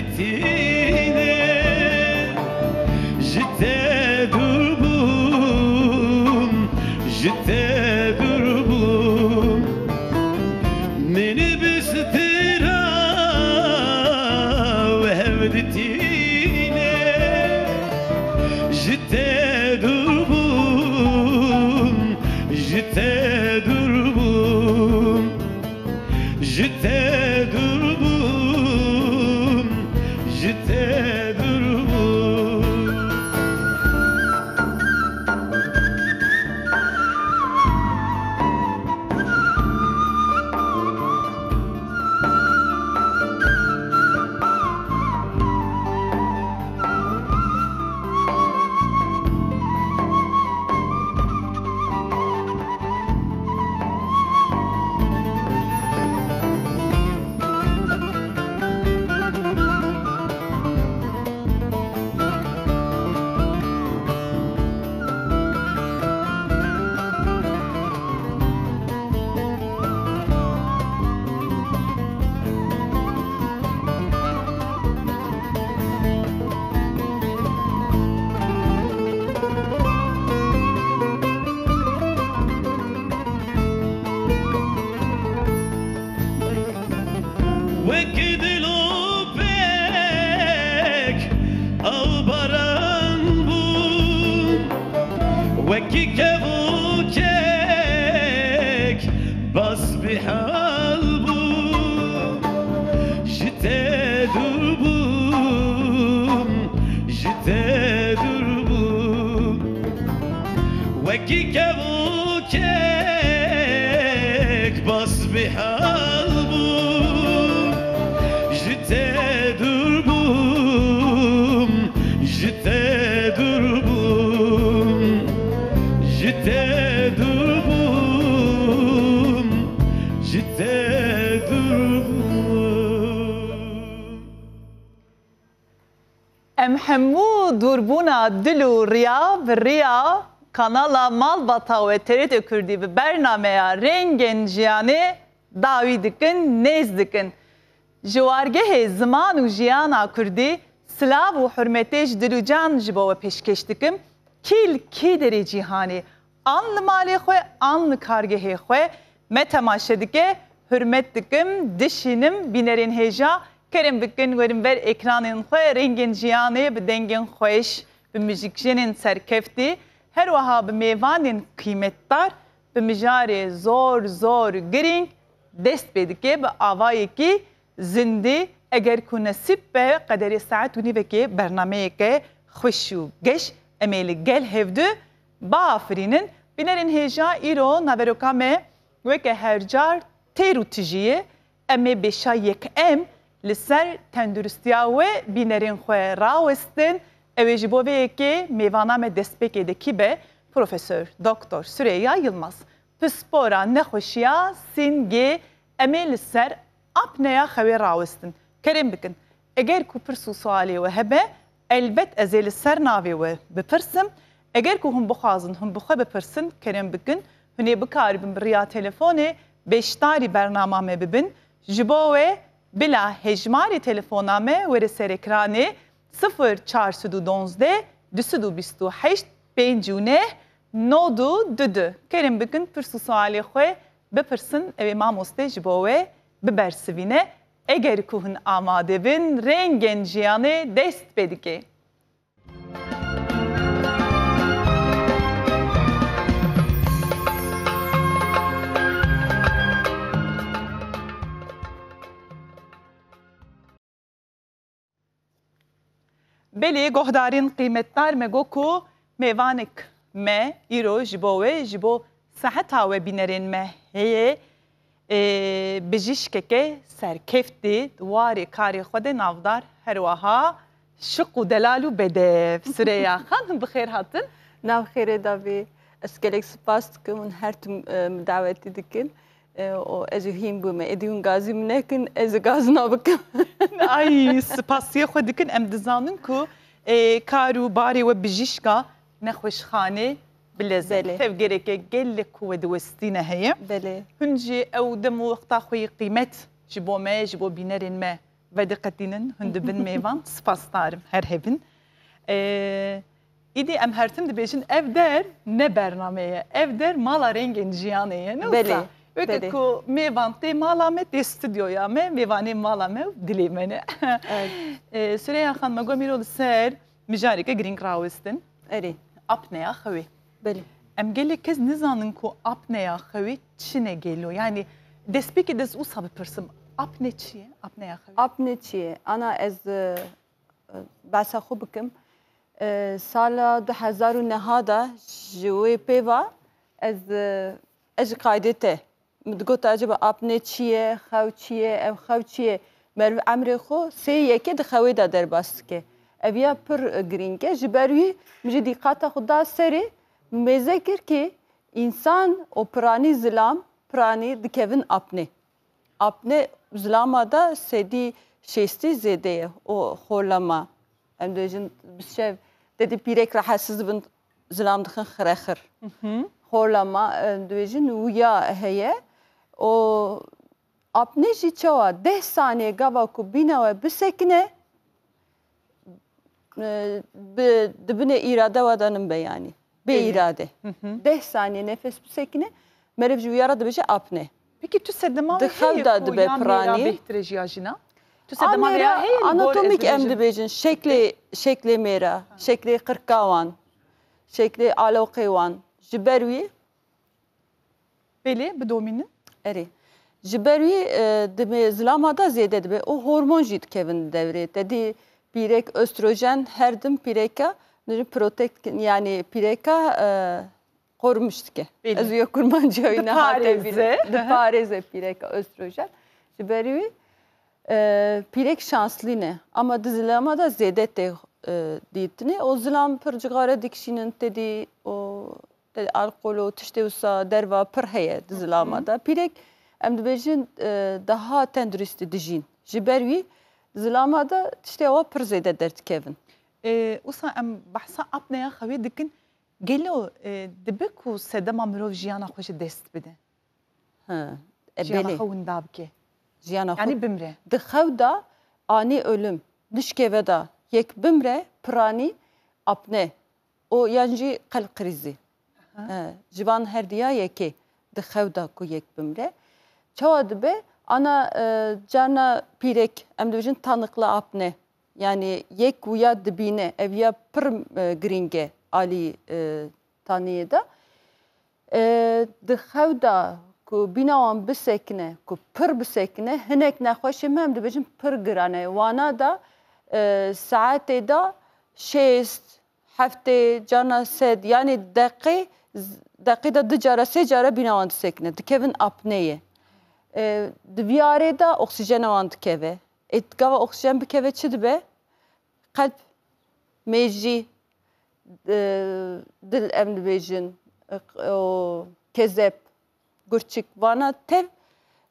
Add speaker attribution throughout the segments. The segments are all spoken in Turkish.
Speaker 1: bitir kanala Malbata ve TRT Kurdî bi bernameya rengên jiyanê dawî dikin, nêz dikin. Ji wargehê ziman û jiyana Kurdî silav û hurmetê ji dil û can ji bo we pêşkeş dikim. Kîl kî derê cîhanê an li malê xwe an li kargehê xwe me temaşe dike hürmet dikim dişinim binerin heja kerem bikin verin ver ekranın xwe rengin jiyanê bi dengin xweş bi müzikjenin serkeftî her wiha bi mêvanên kıymetdar bi mijarê zor zor giring dest pê dike bi avayekî zindî eger ku nesîb be qederê saet û nîvekê bernameyeke xweş û geş em ê li gel hevdû bafirînin binerin hêja îro naveroka me weke hercar têr û tijiyê em ê bêşa yek em li ser tenduristiya we bînerên xwe rawestin ew ê ji bo vê yekê mêvana me destpêkê de kî be Profesör Doktor Süreyya Yılmaz. Pispora nexweşiya sîngê em ê li ser apneya xewê rawestin. Kerem bikin. Eger ku pirs û sualê we hebe elbet ez ê li ser navê we bipirsim eger ku hûn bixwazin hûn bi xwe bipirsin kerem bikin hûn ê bikaribin bi riya telefonê beşdarî bernama me bibin ji bo bila hejmarê telefona me were ser 0412 228 pêncûneh nodu dudu kerem bikin pirs û sualê xwe bipirsin ew ê mamoste ji bo wê bibersivîne eger ku hûn amade bin rengên jiyanê dest pê بله گهدارین قیمتدار مگو کو میوانک ما ایرو جبو و جبو صحتا و بینرین ما هیه بجشکه سرکفت دی دوار کار خود
Speaker 2: نافدار هرواها شق و دلال و بدف سریا خانم بخیر هاتن ناو خیره دابی اسکلک سپاس دکم هر تم دعوتی دکن ئەجهیم بوومە ئەدیون گازی منەکن ئەز
Speaker 1: گاز نابکەم ئای سپاسیە خۆ دکن ئەم دزانن کو کار و بارێوە بژیشکە نەخۆشخانێ bilezele
Speaker 2: Tev
Speaker 1: gereke gelek ku diwestîne heye.
Speaker 2: Belê.
Speaker 1: Hun jî ew dem û wexta xuyî qîmet ji bo me ji bo bînerên me ve diqetînin hun dibin mêvan spasdarim her hevin. İdî em hertin dibêjin ev der ne bernameye ev der mala rengên jiyanê ye
Speaker 2: Belê.
Speaker 1: Wisa Weke
Speaker 2: belê.
Speaker 1: ku mêvan tê mala me tê stüdyoya me me û dilê me ne
Speaker 2: Evet.
Speaker 1: E, Süreyya me gomîro li ser mijareke girîng rawestin
Speaker 2: Erê.
Speaker 1: apneya xewê
Speaker 2: Belê.
Speaker 1: em gelek kes nizanin ku apneya xewê çi ne gelo yani destpêkê dest ûsa bipirsim apne çi ye apneya xewê
Speaker 2: Apne çi ye? Ana ez e, e, behsa xwe bikim. E, Sala 2009 da ji wê pêva ez e, ez ji çi ye. Merv emrê xwe sê yekê di xewê da derbas dike. Ev ya pir e, girîng e ji ber wî min jî dîqata xwe da serê mêze kir ki însan û piranî zilam piranî dikevin apne. apne zilama da sedî şêstî zêde ye û xorlama em dibêjin bi şev dedî pîrek rahetsiz bin zilam dixin xirexir xorlama em dibêjin wiya heye û apne jî çawa deh saniye gava ku bîna we bisekine e, bi dibine da nin be yanî bê
Speaker 1: Evet.
Speaker 2: îrade deh saniye nefes bisekine meriv jî wiya ra dibêje apne.
Speaker 1: Peki tu sedema
Speaker 2: Dixew da dibe piranî.
Speaker 1: behtre jiyajina tu sedema veya hey
Speaker 2: anatomik em dibêjin şeklê şeklê mêra şeklê qirka wan şeklê aloqê wan ji erê ji ber wî e, zilama da zêde dibe û hormon jî dikevin devrê tedî pîrek östrojen her dim pîreka nû protek yani pîreka e, korumuş dike ez û kurmancı oyna
Speaker 1: Diparêze.
Speaker 2: diparêze pîreka östrojen ji ber wî e, pîrek şanslî ne? Ama di zilama da zêde tê e, dîtine o zilam pir cigare dikişînin o alkol û tiştê wisa derva pir heye di zilama da pîrek em dibêjin e, daha tenduristî dijîn ji ber wî zilama da tiştê wa pir zêde derdikevin
Speaker 1: wisa em behsa apneya xewê dikin gelo e, dibe ku sedema mirov jiyana xwe ji dest bide.
Speaker 2: Ha, e,
Speaker 1: jiyana xwe winda bike.
Speaker 2: Jiyana
Speaker 1: yani bimre.
Speaker 2: Di xew da anî ölüm dişkeve da. Yek bimre piranî apne o yan jî qelb krizî He, ji van her diya yekê di xew da ku yek bimre çawa dibe ana e, carna pîrek em dibêjin tanıklı apne. Yani yek wiya dibîne ev ya pir e, girîng e alî e, taniyê da. E, di xew da ku bîna wan bisekine ku pir bisekine hinek nexweşê me em dibêjin pir giran e wana da e, da şêst heftê cana sed yani deqê deqê da di cara sê cara bîna wan disekine dikevin apneyê e, vîarê da oksijena wan dikeve ê gava oksijen bikeve çi dibe qalb mêjî e, dil em dibêjin e, o kezep gurçik vana tev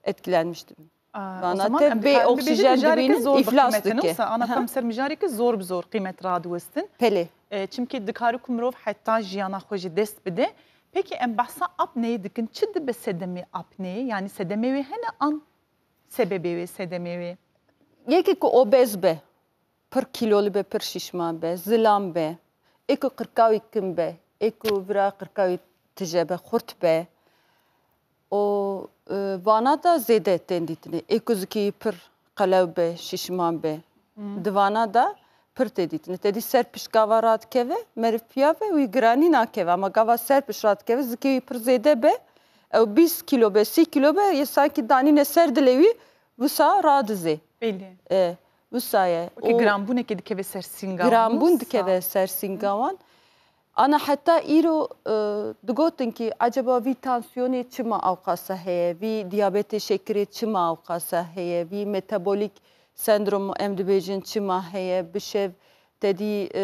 Speaker 2: etkilenmiştim.
Speaker 1: Aa,
Speaker 2: Bana
Speaker 1: o zaman
Speaker 2: te
Speaker 1: em
Speaker 2: bê
Speaker 1: dikar-
Speaker 2: oksijen
Speaker 1: bir bi
Speaker 2: iflas dike.
Speaker 1: Ana komiser mijareke zor bi zor kıymet radwestin.
Speaker 2: Pelê.
Speaker 1: E, Ku mirov heta jiyana xwe jî dest bide. Peki em behsa apneyê dikin çi dibe sedemê apneyê? Yani sedemê wê hene an sebebê wê sedemê wê?
Speaker 2: Yekê ku obez be, pir kilolu be, pir şişman be, zilam be, ku qirkawî kim be, ku vira qirkawî tije be, xurt be. O e, vana da dîtine. Ê ku zikî pir qelew be, şişman be. Di vana da pir tê dîtine. Tedî ser pişkava radikeve, meriv piyave wî giranî nakeve. Ama gava ser piş radikeve, zikî pir zêde be. Ew 20 kilo be, 30 kilo be, yê sankî danîne ser dilê wî, wisa radizê.
Speaker 1: Belli.
Speaker 2: E, wisa ye.
Speaker 1: Ki grambûnekê dikeve ser singav.
Speaker 2: Grambun dikeve ser singawan. Ana hatta îro e, digotin ki acaba vî tansiyonê çima awqasa heye, vî diyabetê şekerê çima awqasa heye, vî metabolik tedî e,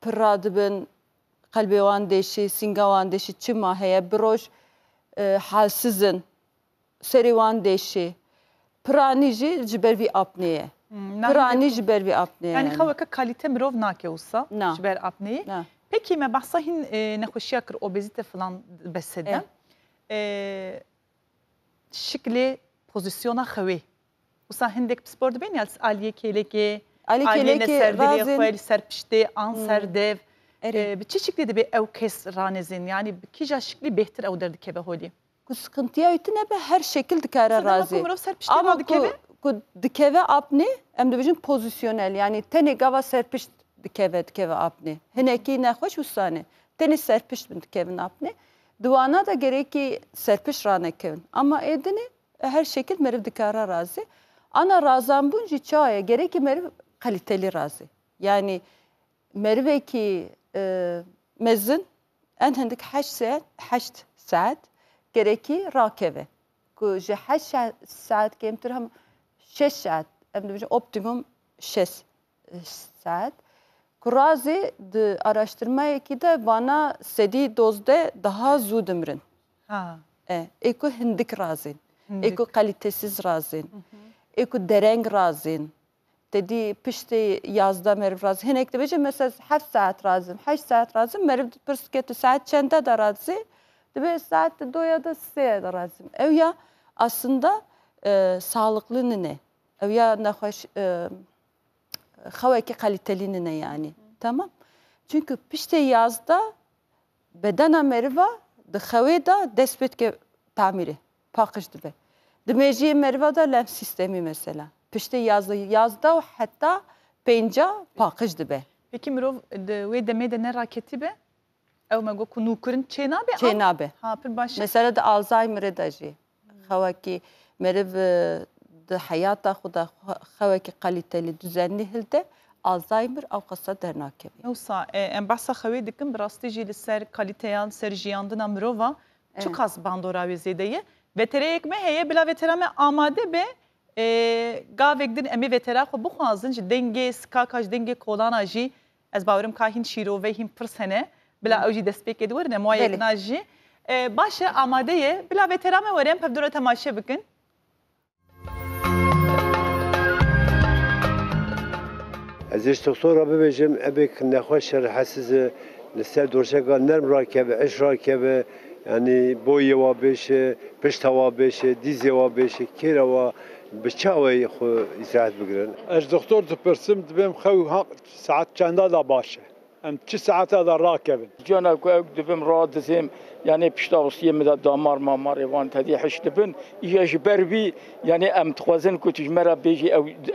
Speaker 2: pir radibin qelbê wan deşî, singa wan deşî çima heye, bi roj e, halsizin, serê wan deşî. Piranî jî ji ber vî apneyê. Piranî ji ber vî apneyê.
Speaker 1: Yani xeweke kalite mirov nake wisa ji ber apneyê. Peki me behsa hîn e, nexweşiya kir obezite falan besedem. E, şiklê pozisyona xewê. Wisa hindek spor dibên ya aliyê kêlekê,
Speaker 2: Alî
Speaker 1: aliyê ne
Speaker 2: kelekê
Speaker 1: ser dilê
Speaker 2: razên-
Speaker 1: xwe li ser piştê, an ser dev.
Speaker 2: Erê.
Speaker 1: E, bi çi şiklê dibe ew kes ranezin? Yani bi kîja şiklî bêhtir ew derdikeve holî.
Speaker 2: ku sıkıntıya ütüne be her şekil
Speaker 1: ser piştê
Speaker 2: Ama ku, ku dikeve apne em dibijin pozisyonel yani tene gava serpiş dikeve dikeve apne. Hineki ne hoş usane. Tene serpiş dikevin apne. Duana da gereki serpiş rane kevin. Ama edini her şekil meriv dikara razı. Ana razan bunci çaya gereki meriv kaliteli razı. Yani merive ki e, mezin en hendik 8 saat 8 saat gerekî rakeve. Ku 8 saat kemtir hem 6 saat em dibêjin optimum 6 saat. Ku razê di araştırmayekî de vana sedî dozde daha zû dimirin.
Speaker 1: Ha.
Speaker 2: E, ku hindik razên, ê
Speaker 1: Hindik.
Speaker 2: ku kalitesiz razên, ê ku dereng razên. Dedî piştê yazda meriv razî. Hinek dibêje mesela 7 saat razim, 8 saat razim, meriv pirsket saat çende de razî. Dibe saat doya da seye de razim. Ev ya aslında e, sağlıklı nene. Ev ya nexweş e, xewekî kaliteli nene yani. Tamam. Çünkü piştê yazda bedena meriva di xewê da dest pê dike tamirê paqij dibe. Di mejiyê meriva da lem sistemî mesela. Piştê yazda yazda heta pênca paqij dibe.
Speaker 1: Peki mirov wê demê de ne raketî be? Ew me got ku nûkirin çê nabe?
Speaker 2: Çê nabe.
Speaker 1: Ha pir baş.
Speaker 2: Mesela di Alzheimerê de jî xewekî meriv e, di heyata xwe da xewekî kalitelî düzenli hilde Alzheimer ew qasa dernakeve.
Speaker 1: Yoksa e, em behsa xewê dikin bi rastî jî li ser kaliteyan ser jiyandina mirova
Speaker 2: Evet.
Speaker 1: qas bandora wê ye. Vetereyek me heye bila vetera me amade be e, gavek din em ê vetera xwe bixwazin ji dengê skaka ji dengê kolana jî ez bawerim ka hîn şîrovê hîn pir sene bila ew jî destpêkê diwerin em wayek
Speaker 2: Belê.
Speaker 1: na jî. E, baş e amade ye bila vetera me were em pevdora temaşe bikin.
Speaker 3: Ez ê doktora bibêjim ebek nexweş şerhesiz li ser dorşeka nerm rakeve, eş یعنی بۆ یەوە بێشێ پشتەوە بێشێ دیزیەوە بێشێ کێرەوە bi çavê xu îsraat bigirin. Ez doktor dipirsim dibêm
Speaker 4: xew saet çenda da baş e. Em çi saeta da rakevin. Cana ku ew dibim
Speaker 5: ra dizêm yanê piştavsiye min de damar mamarê van tedî heş dibin. İye ji ber wî yanê em dixwazin ku tu ji me re bêjî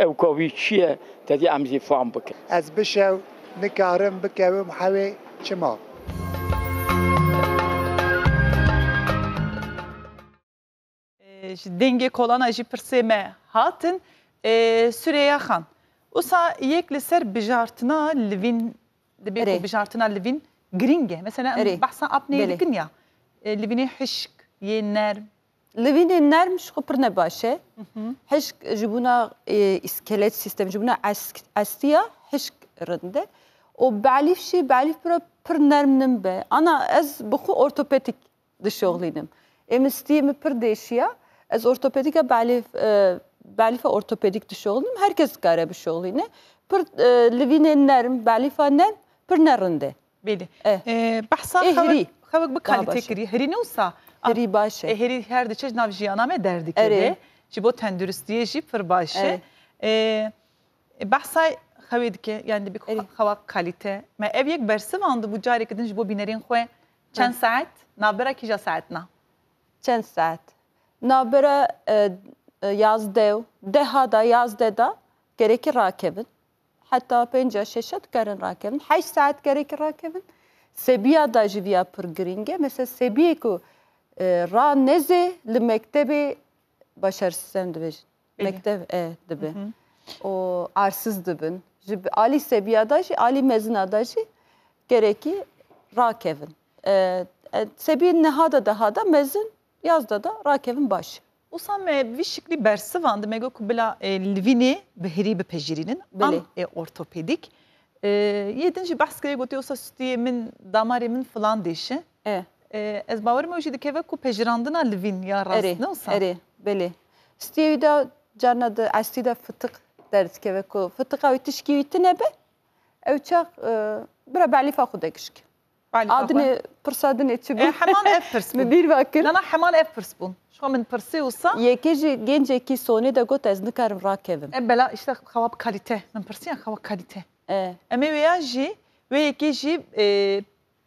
Speaker 5: ew ka wî çi ye tedî
Speaker 6: em zî fam bikin. Ez bişew
Speaker 1: nikarim bikevim hewê çima. Dengê kolana jî pirsê hatin e, Süreyya Xan. Usa yek li ser bijartina livîn dibe ku bijartina livîn giring e. Mesela apneyê
Speaker 2: Belê.
Speaker 1: dikin ya. E, livînê hişk, yê nerm.
Speaker 2: Livînê nerm xwe pir nebaşe. Hişk ji bûna e, iskelet sistem, ji bûna esk- estiya hişk rinde. O belîf şî belîf pir pir nerm nim be. Ana ez xwe ortopedik dişoxlînim. Em stiyê min pir deşiya. Ez ortopedike belif belife ortopedik e, dişi oldum. Herkes gara bir şey oldu yine. Pır e, livinenlerim belifanem pır nerinde. Beli. Eh.
Speaker 1: E, bahsa
Speaker 2: eh,
Speaker 1: heri.
Speaker 2: Havak
Speaker 1: bu kalite kiri.
Speaker 2: Heri
Speaker 1: ne olsa? Heri ah, başı. E, heri her
Speaker 2: dişe
Speaker 1: navji aname derdik. Heri. Cibo tendürüstüye jip
Speaker 2: pır
Speaker 1: başı. E, e, bahsa ki yani
Speaker 2: bir
Speaker 1: havak kalite. Me ev yek bersi vandı bu cari kedin bu binerin kue. Çen saat? Nabera kija saat na?
Speaker 2: Çen saat. Nabera e, yazdev, dehada yazdeda gerekir rakebin. Hatta penca şeşet karin rakebin. Haş saat gerekir rakebin. Sebiya da jiviya pır giringe. Mesela sebiye ku e, ra neze li mektebi başarısız dibijin.
Speaker 1: Öyle.
Speaker 2: Mektep e dibi. O arsız dibin. Jibi Ali sebiya da jî, Ali mezina da jî gereki rakevin. E, e, sebiye nehada daha da mezin yazda da rakevin başı.
Speaker 1: Usam me vi şekli bersi vandı mego ku bila e, livini bi heri bi pejirinin
Speaker 2: Bele.
Speaker 1: e, ortopedik e, yedinci bahs kere gotu yosa sütiye min damari min falan deşi
Speaker 2: E.
Speaker 1: e, ez bavarım o jidi keve ku pejirandına livin ya rast
Speaker 2: Eri,
Speaker 1: ne usam
Speaker 2: eri, beli. Stiyevi da carna da asti da fıtık deriz keve ku fıtık avi tişki viti nebe. Evçak e, bira beli fa etçi
Speaker 1: e,
Speaker 2: bu.
Speaker 1: hemen ev pırs
Speaker 2: Mi
Speaker 1: bun
Speaker 2: bir vakit.
Speaker 1: lana hemen ev pırs bun şu min pırsı usa
Speaker 2: Yekeci gence soni da got ez nikarim rakevim.
Speaker 1: e bela işte xawab kalite min pırsı ya xawab kalite
Speaker 2: E.
Speaker 1: Eme veya jî ve yekê jî e,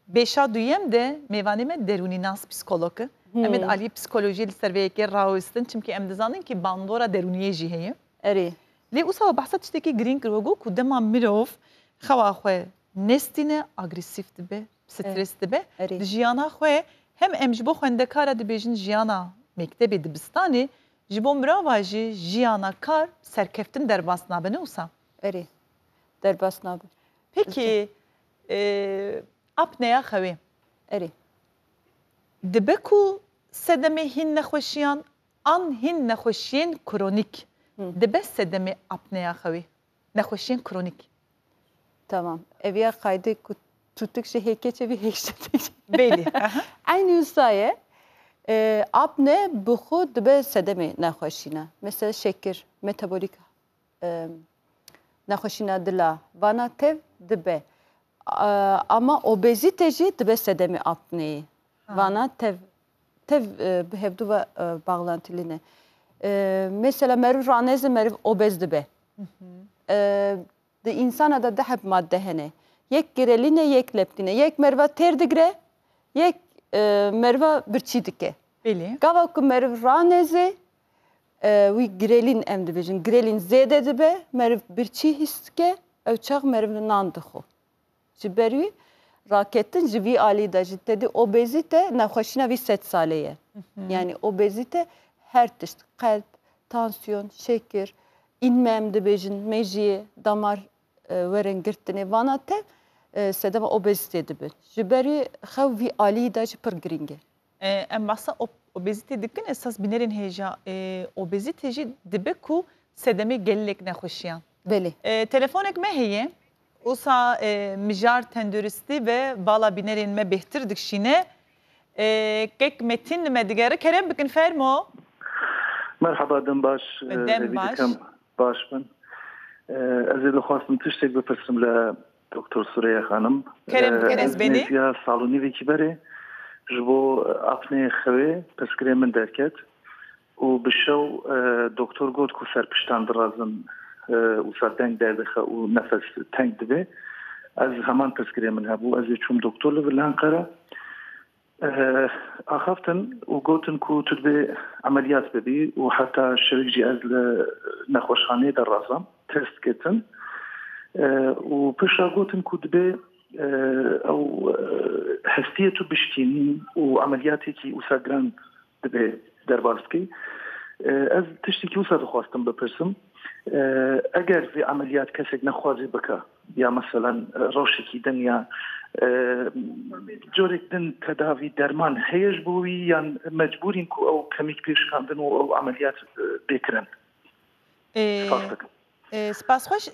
Speaker 1: beşa duyem de mêvanê me derûnînas psikolog e. Em ê alî psikolojiyê li ser vê yekê rawestin çimkî em dizanin ki bandora derûniyê jî heye.
Speaker 2: Eri.
Speaker 1: Lê wisa we behsa tiştekî girîng kir got ku dema mirov xewa xwe nestîne agresîv dibe, stres dibe. Jiyana xwe hem em ji bo xwendekara dibêjin jiyana mektebê dibistanê ji bo mirava jî jiyana kar serkeftin derbas nabe ne wisa?
Speaker 2: Eri. Derbas nabi.
Speaker 1: Peki e, apneya xewê
Speaker 2: Eri.
Speaker 1: dibe ku sedemê hîn nexweşiyan an hîn nexweşiyên kronîk
Speaker 2: Hı.
Speaker 1: dibe sedemê apneya xewê nexweşiyên kronîk
Speaker 2: Tamam. Eviye kaydı ku tutuk şey hekeçe bir hekşetik.
Speaker 1: belî
Speaker 2: Aynı e, apne bu xud be sedeme nexweşîne. Mesela şeker, metabolik e, nexweşîna dila, vana tev dibe. E, ama obezite jî dibe sedeme apneyi. Vana tev tev e, hevdu ve e, bağlantılı E, mesela meriv raneze meriv obez dibe. E, de insana da hep madde hene. Yek gireline, yek leptine. Yek merva ter digre, yek e, merva birçi dike.
Speaker 1: belî
Speaker 2: Gava ku merv raneze, e, wî girelin em dibêjin. Girelin zêde dibe, merv birçi his dike, ew çax merv nan dixo. Ji ber wî raketin ji vî alî de ji tedî obezite nexweşîna vî sed salê ye. Yani obezite her tişt, kalp, tansiyon, şeker, inme em dibêjin, mejiyê, damar e, werin girtinê vana te ee, sedeva obezitê dibin ji berî xew vî aliyî ji pir giring
Speaker 1: ee, em behsa obezîtê dikin esas bi nerên hêja e, obezîtê jî dibe ku sedemê gelek nexweşiyan.
Speaker 2: Belê
Speaker 1: ee, telefonek me heye Usa e, mijar tendüristî ve bala binerên me bêhtir dikşîne e, kek metin me digere. Kerem bikin fermo
Speaker 7: Merhaba dem baş
Speaker 1: dem baş.
Speaker 7: Baş bin e, ez ê dixwastim tiştek bipirsim li دکتر سوریه خانم
Speaker 1: کرم کرز بینی
Speaker 7: یا سالونی ویکی بره جبو اپنی خوی پسکری من درکت و بشو دکتر گود که سرپشتان درازم و سردنگ دردخه و نفس تنگ دبه از همان پسکری من هبو از چوم دکتر لبلان قره اخافتن وقوتن كو تدبي عمليات بدي وحتى الشريك جي از نخوشخاني در راسم تيست كتن و پشا گوتم کو دبێ ئەو هەستیە و بشتینی و ئەعملیاتێکی ئوساگران دەبێ دەربارسکی. ئەس تشتێکی وسا دەخواستم بپرسم. ئەگەر زی ئەعملیات کەسێک نەخوازی بکە یا مثلەن ڕۆشێکی دنیا جۆرێک دن تەداوی دەرمان هەیەش بووی یان مەجبورین کو ئەو کەمیک پێشکاندن و ئەو ئەعملیات بکرن.
Speaker 1: سپاسخۆش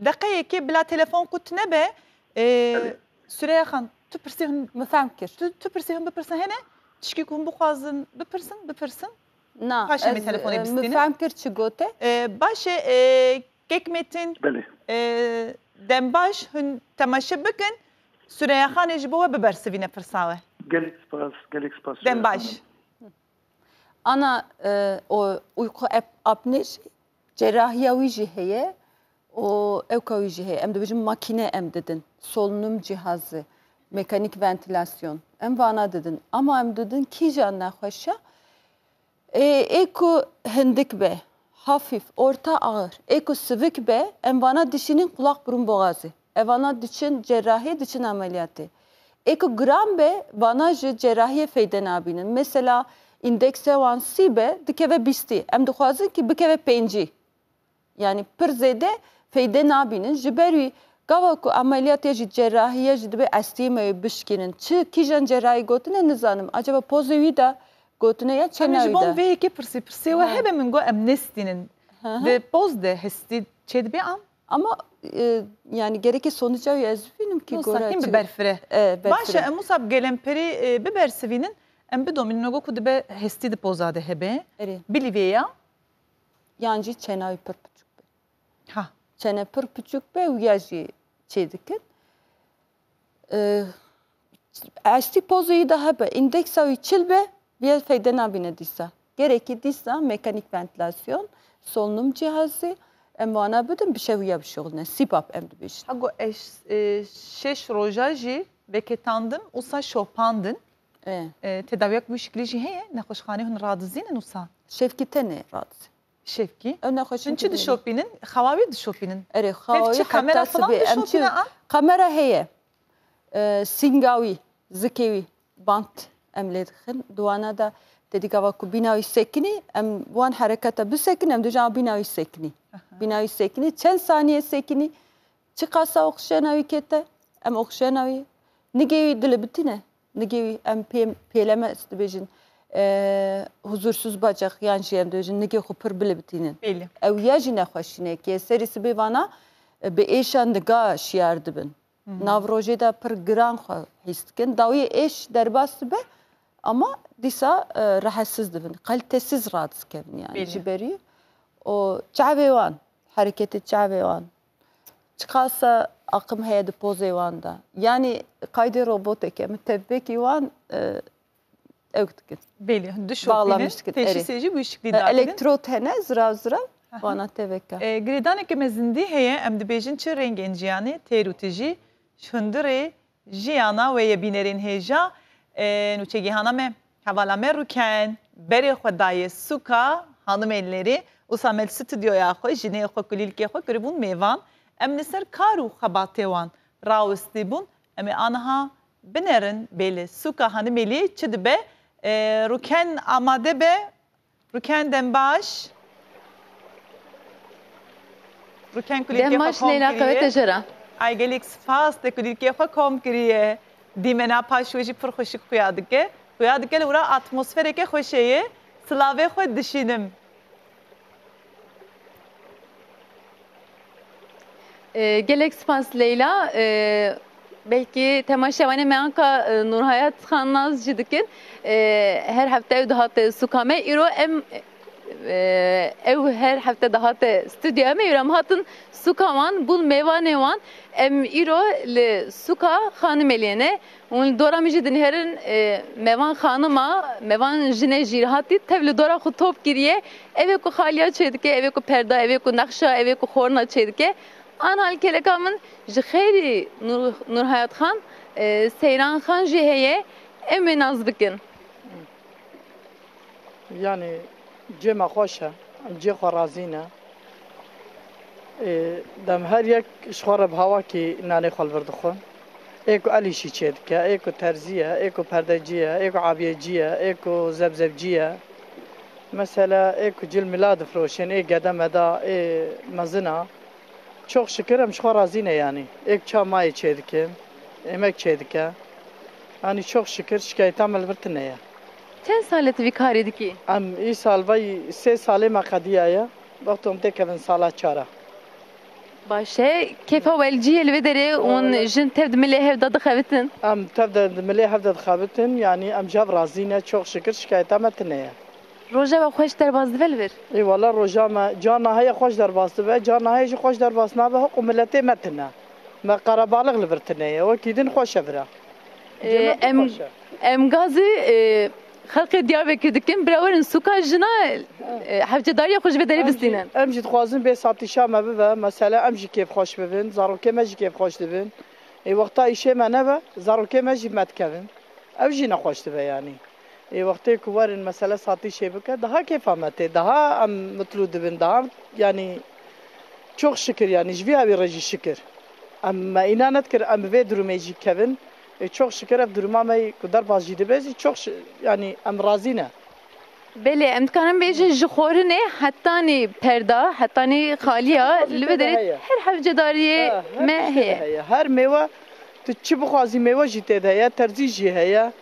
Speaker 1: e, spas xweş e, deqeyekê bila telefon ku tu nebe e, Süreya xan tu pirsî hûn
Speaker 2: Mifhem kir.
Speaker 1: tu tu pirsî hûn bipirsin hene tişkî ku hûn bixwazin bipirsin bipirsin
Speaker 2: Na,
Speaker 1: Paşa mı
Speaker 2: ez,
Speaker 1: telefonu
Speaker 2: e,
Speaker 1: bistine?
Speaker 2: Müfhem kir çi gote?
Speaker 1: Ee, başı e, Kekmet'in
Speaker 7: بله
Speaker 1: e, dembaş hün temaşa bakın Süreyya Khanê ji bo we bibersivîne pirsawe.
Speaker 7: gelek spas gelek spas
Speaker 1: Dembaş.
Speaker 2: Ana e, o uyku ap, apne jî cerrahiya wî jî heye o evka wî jî heye. Em dibêjin makine em didin. Solunum cihazı, mekanik ventilasyon. Em vana didin. Ama em didin kîjan nexweşe e, eko hindik be, hafif, orta ağır. Eko sıvık be, em vana dişinin kulak burun boğazı. Evana diçin cerrahi, diçin ameliyatı. Eko gram be, vana ji cerrahiye feyden abinin. Mesela indekse wan sî be, dikeve bisti. Em dixwazin ki bikeve pêncî. Yani pir feyde nabînin. Ji ber wî gava ku ameliyatê jî cerrahiye jî dibe estî me bişkinin. Çi kîjan cerrahî gotine nizanim. Acaba pozê wî de gotine ya
Speaker 1: Em
Speaker 2: çene
Speaker 1: ji
Speaker 2: wî
Speaker 1: bon
Speaker 2: de.
Speaker 1: vê yekê pirsî pirsî we hebe min got em nestînin. Ve poz de hestî çêdibe am.
Speaker 2: Ama e, yani gerekli sonuca ez bilim ki
Speaker 1: Ki
Speaker 2: gora.
Speaker 1: sakin biber fire.
Speaker 2: E,
Speaker 1: Başa em musab gelemperi e, biber sivînin em bidomînin nogo ku dibe hestî di poza de hebe.
Speaker 2: Eri.
Speaker 1: Bilivêya.
Speaker 2: Yancı çene pır küçük be.
Speaker 1: Ha.
Speaker 2: Çene pır küçük be uya jî çê dikin. E, Eşti pozu da hebe. İndeksa wî çil be bir feyde nabine dîsa. Gerekli dîsa mekanik ventilasyon, solunum cihazı, em vana bidin bir şey uya bir şey olne. Sipap em dibêjin.
Speaker 1: Hago eş e, şeş roja jî veketandim usa şopandin.
Speaker 2: E.
Speaker 1: E, Tedaviyak bu jî heye. Nexweşxanê hûn radizînin usa.
Speaker 2: Şevkite ne razı?
Speaker 1: Şevkî.
Speaker 2: Öne hoşun
Speaker 1: Hûn çi dişopînin? Xewawî dişopînin.
Speaker 2: Eri
Speaker 1: Hep
Speaker 2: xawayı
Speaker 1: çi kamera falan dişopîne a?
Speaker 2: Kamera heye. Ee, Singawi, zikewi, bant em lê dixin. Duwana da tedî gava ku bînawî sekini em wan hereketa bisekin em dijan bînawî sekini. Bînawî sekini çend saniye sekini çi qasa oxîjenawî kete em oxîjenawî nigêwî dile bitine. Nigêwî em pêm pêleme dibêjin e, huzursuz bacak yan dibêjin nigê xwe pir bile bitînin.
Speaker 1: Belli.
Speaker 2: ew ya jî nexweşînekê serî sibê vana e, bi êşan diga şiyar dibin. Navrojê de pir giran xwe hîs dikin. Dawiyê êş derbas dibe ama dîsa e, rahetsiz dibin. Kalitesiz rahat dikevin yani.
Speaker 1: Belli.
Speaker 2: Ji berî o hereketê çavê wan. Çıkarsa akım heye di pozê wan da. Yani kaydê roboteke mi tevbekî wan e, dikin.
Speaker 1: Belli. Dişopînin
Speaker 2: Bağlamıştık, eri.
Speaker 1: teşhisi jî bu şekli
Speaker 2: E,
Speaker 1: dagidin.
Speaker 2: Elektrot hene zirav zirav wana teveke.
Speaker 1: E, Girêdaneke mezindî heye em dibêjin çi rengên jiyanê têrûtî jî ji hundirê jiyana wê yê bînerên hêja e, me hevala me rûken berê xwe daye sûka hanım ellerî ûsa me li stûdyoya xwe jinê xwe kulîlkê xwe kiribûn mêvan em li ser kar û xebatê wan rawistî bûn em ê aniha binerin bêlê sûka hanım elî çi dibe e, rûken amade be rûken dembaş
Speaker 8: Demaş
Speaker 1: xwe kom
Speaker 8: Leyla
Speaker 1: kiriye.
Speaker 8: Kavete Jara.
Speaker 1: Ay gelek spas te kulîlkê xwe kom kiriye. Dîmena paş wê jî pir xweşik xuya dike. Xuya dike li wira atmosfereke xweşeyê silavê xwe dişînim.
Speaker 8: Ee, Gelek Spas Leyla. Ee, belki temaşevane meyanka e, Nurhayat Xannaz jidikin. Ee, her hafta ev dahate sukame. İro em e, ev her hafta dahate stüdyo me İro hatın sukaman bul mevane wan em İro le suka hanım eliyene. Un dora mi jidin herin e, mevan hanıma mevan jine jirhati tevli dora xu top giriye eve ku xaliya çedike eve ku perda eve ku nakşa eve ku xorna çedike أنا الكلكا من جخيري نور, نور حيات خان آه، سيران خان جي هي إمي ناز بكن.
Speaker 5: يعني جيما خوشة جي خو رازينا آه، دم هر یک شخور بهوا که نانی خال بردخون ایکو علی شی چید که ایکو ترزیه ایکو پردجیه ایکو عبیجیه ایکو زبزبجیه مثلا ایکو جل ملاد فروشن ای گدمه Çok şükür hem şu razine yani. Ek çamayı çedik, emek çedik ya. Hani çok şükür şikayet amel ne
Speaker 8: ya. Çen saleti vikariydi
Speaker 5: ki? Am iyi salva se sale makadiya ya. Baktım tek evin sala çara.
Speaker 8: Başe kefa velci elve dere on jin tevd mili hevda dıkavetin.
Speaker 5: Am tevd mili hevda dıkavetin yani am jav razine çok şükür şikayet ametin ne ya.
Speaker 8: روزا و خوش در باز دبل بر.
Speaker 9: ای والا روزا ما جان های خوش در باز دبل جان های جو خوش در باز نه به حق ملت متنا ما قربالغ لبرتنه و کیدن خوش برا
Speaker 8: ام ام گازی خلق دیار بکردیم براورن سوکا جنا آه، حفجه داری خوش به دری بستینن.
Speaker 9: ام جد خوازم به ساعتی شام به مثلا ام جی کیف خوش ببین زاروکه جی کیف خوش ببین ای وقتا ایشه منه و زاروکه مجی متکوین أو جی نخوش به یعنی. اي وقتی کوارن مثلا ساتی şey بکه daha keyif amete daha am mutlu dibin daha yani çok şükür yani jvi abi reji şükür ama inanet kir am ve durumu ji kevin e, çok şükür ev duruma me kadar bazı dibezi çok şi- yani am razine
Speaker 8: بله ام دکانم بیجن ji xorine hettanî perda hettanî xaliya li vê derê
Speaker 9: heye.
Speaker 8: her hevcedariye
Speaker 9: Ha, her
Speaker 8: me
Speaker 9: tişte de
Speaker 8: heye
Speaker 9: heye. Her meyve tu çi bixwazî meyve jî tê de heye, terzî jî heye.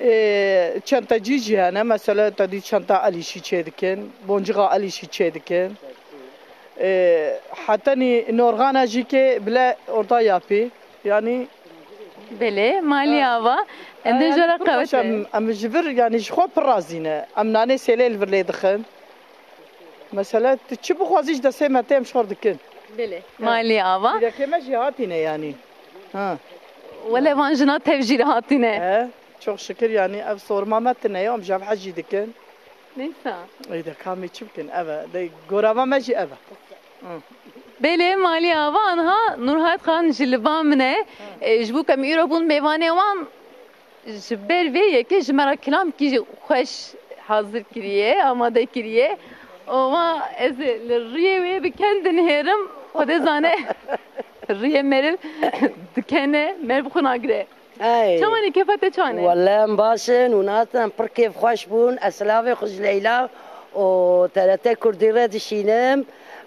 Speaker 9: e, çanta ciciyene mesela tadı çanta alişi çediken, boncuğa alişi çediken. E, hatta ni norgana jike bile orada yapı. Yani
Speaker 8: بله
Speaker 9: مالی آوا اند جرا قوت ام جبر یعنی خو پر رازینه ام نانه سلیل ور لیدخن مثلا چی بخوازیش دسه مته ام شور دکن بله مالی آوا یکه
Speaker 8: ما جهاتینه یعنی
Speaker 9: ها ولا وانجنا تفجير هاتينه Ha. çok şükür yani ev sorma metne yom jav hacı dikin.
Speaker 8: neyse
Speaker 9: Ey de kamı çipkin eve. De gorava meji eve.
Speaker 8: bele mali ava anha nurhayat khan ji li van mine ji bo kem îro bûn mêvanê wan ji ber vê yekê ji me re kilam kî jî xweş hazir kiriye amade kiriye Ama ez li riyê wê bi kendin hêrim Xwedê zane riyê meriv dikene mer bixwe توني كيف توني
Speaker 10: والله مباشن وناتن بركي خوش بون اسلافي خوش ليلى وثلاثة كرديرات الشينام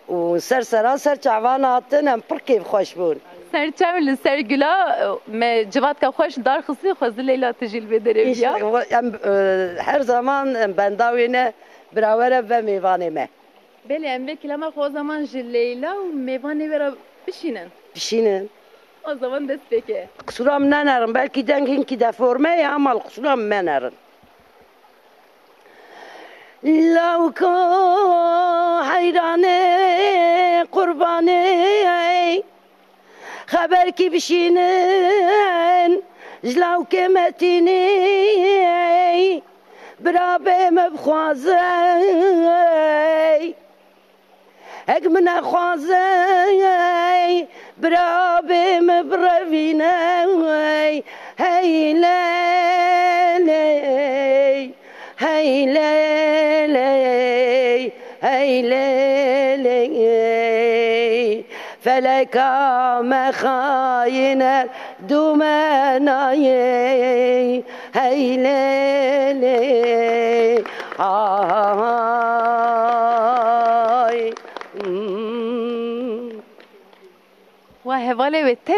Speaker 10: وسرسرة سر تعبان عطنا بركي خوش بون
Speaker 8: سر تعمل سر قلا ما جباتك خوش دار خصي خوز ليلى تجي
Speaker 10: البدرية
Speaker 8: هر
Speaker 10: زمان بنداوينا براورة بميفاني ما بلي امبي كلامة خو زمان
Speaker 8: جليلة وميفاني برا بشينن بشينن o zaman ji Leyla û mêvanê wê re bişînin
Speaker 10: Pişinin.
Speaker 8: O zaman dest pêke
Speaker 10: Kusuram nenerim. Belki dengin ki deforme ya ama kusuram menerin. لو كو حيراني قرباني خبر كي بشينن جلاو كمتيني برابي مبخوازي هك من خوازي برابي مبرفينا هاي هاي لالي هاي لالي هاي
Speaker 8: لالي فلك مخاين دماناي هاي لالي آه Vay hevale te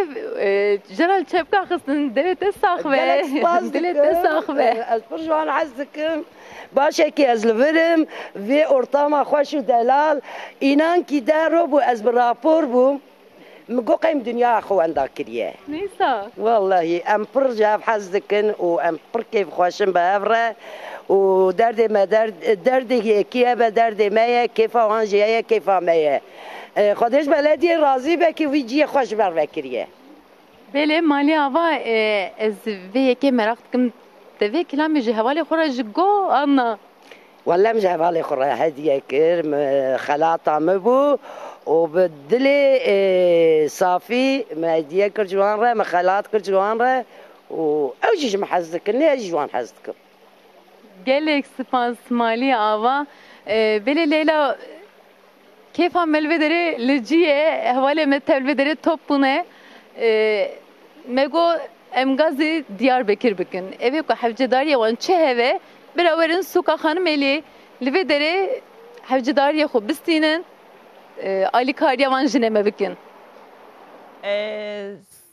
Speaker 10: جرال تشبكا خصنا دلت الصاخبة دلت الصاخبة برجوان عزكم باشێکی ئەز لەبرم وێ ئۆرتاما خوۆش و
Speaker 8: دەلال
Speaker 10: ئینان کی دارۆ بوو ئەس بڕاپۆر بوو. گۆقیم دنیا خوێندا کردە وەڵی ئەم پڕ جااب حەز دکن و ئەم پڕ کێف خۆشم بە ئەڕە ودرد ما درد درد کیه درد میه کیفا آنجیه کیفا میه. آه، خودش بلدی راضی به بك
Speaker 8: ویجی خوش بر بکریه بله مالی آوا آه، از وی که مراقب کم دوی کلامی جهوالی خورا جگو آنا.
Speaker 10: والله مجهوالی خورج آه، هدیه کر خلاطه مبو وبدلي صافي مهدیه کرد جوان راه ما خلاط جوان راه و اوجي کنی ني جوان حزتكم
Speaker 8: gelek spas malî ava e, belê Leyla kêfa me li vê derê li ciyê hevalê me tev li vê derê top bûne e, me got em gazê Diyarbekir bikin evê ku hevcedariya wan çi heve birawerin sûka xanimêlê li vê derê hevcedariya xwe bistînin e, alîkariya wan jinê me bikin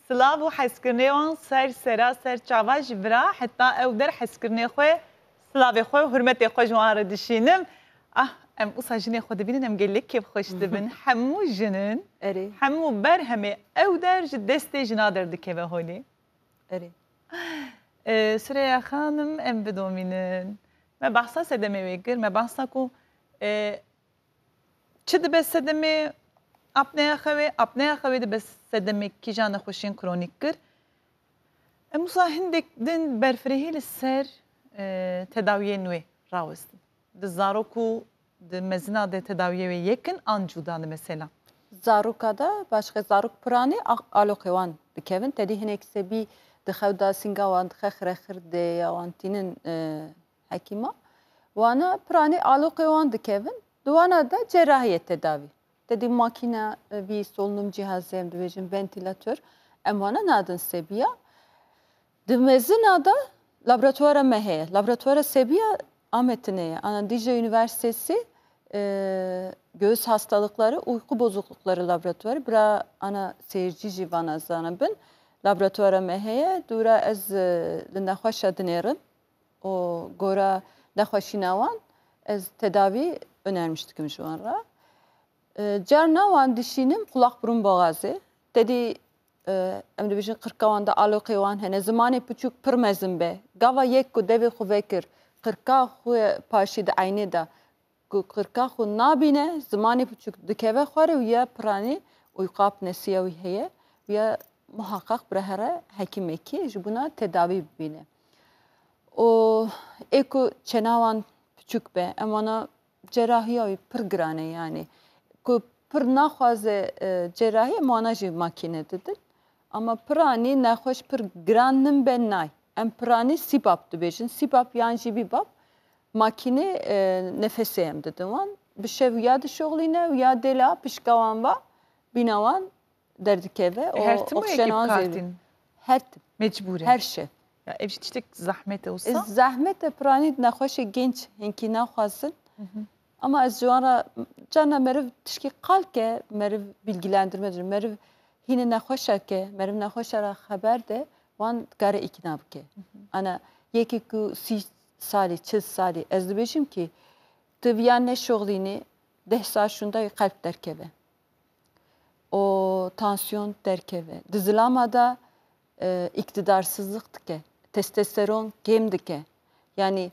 Speaker 1: سلااو و حەسکردنێوان سەر سەرا سەر چاوا ji bira heta ew der hezkirinê xwe silavê xwe hurmetê xwe ji wan re dişînim. Ah em ûsa jinê xwe dibînin em gelek kêf xweş dibin. Hemû jinin
Speaker 2: Erê.
Speaker 1: hemû berhemê ew der ji destê jina derdikeve holê
Speaker 2: erê.
Speaker 1: Süreyya Xanım em bidomînin me behsa sedemê wê kir me behsa ku e, çi dibe sedemê apneya xewê apneya xewê dibe sedemê kîja nexweşiyên kronîk kir em wisa hindek din berfirehî li ser di zarok û di mezina de tedawiyê wê yekin an cuda di mesela.
Speaker 2: Zaroka da başka zarok pirani aloqê wan dikevin. Tedî hinek sebî di xewda singa wan dixe xirexir de ya wan tînin e, hekîma wana pirani aloqê wan dikevin. Di wana da cerrahiye tedavî tedî makîna e, vî solunum cihazê em dibêjin ventilatör. Em wana nadin sebiya. Di laboratuvara me heye laboratuvara sebiya Ahmet'in heye ana Dicle Üniversitesi e, göğüs hastalıkları, uyku bozuklukları laboratuvarı. Bira ana seyirci jivana zanabın. Laboratuvara meheye dura ez e, li nexweşa dinêrin. O gora nexweşîna wan ez tedavi önermiştikim ji wan ra. E, Carna wan dişînim kulak burun boğazı. Dedi em dibêjin qirka da aloqê wan hene. Zimanê piçûk pir mezin be. Gava yek ku devê xwe vekir. Qirka xwe paşî di eynê da ku qirka xwe nabîne zimanê piçûk dikeve xware û ya piranî uyqa apnesiya wî heye. Û ya muhaqqaq birehere hekîmekî ji bûna tedavî bibîne. û ê ku çena wan piçûk be. Em wana cerrahiya wî pir giran e yanî ku pir naxwaze e, cerrahiye em wana jî makîne didin ama piranî nexweş pir giran nin be nay. Em piranî sîbap dibêjin. Sîbap yan jî bîbap makîne e, nefesê em didin wan. Bi şev ya dişoxlîne ya dêla pişka wan va bîna wan derdikeve û
Speaker 1: her tim ekip
Speaker 2: her tim
Speaker 1: mecbure
Speaker 2: her şey.
Speaker 1: Ya ev tiştek zahmet olsa?
Speaker 2: Ez zahmet piranî nexweşê genç. Hinkî naxwazin. Ama ez ji wan re cana meriv tişkî qalke meriv bilgilendirmedir meriv hînê nexweşeke meriv nexweşa re xeber de wan dikare îkna bike. Ana yekê ku sî salî çil salî ez dibêjim ki tu viyan neşoxlînî deh sal şunda wî qelb derkeve. O tansiyon derkeve. Di zilama da e, iktidarsızlık dike testosteron kêm dike. Yani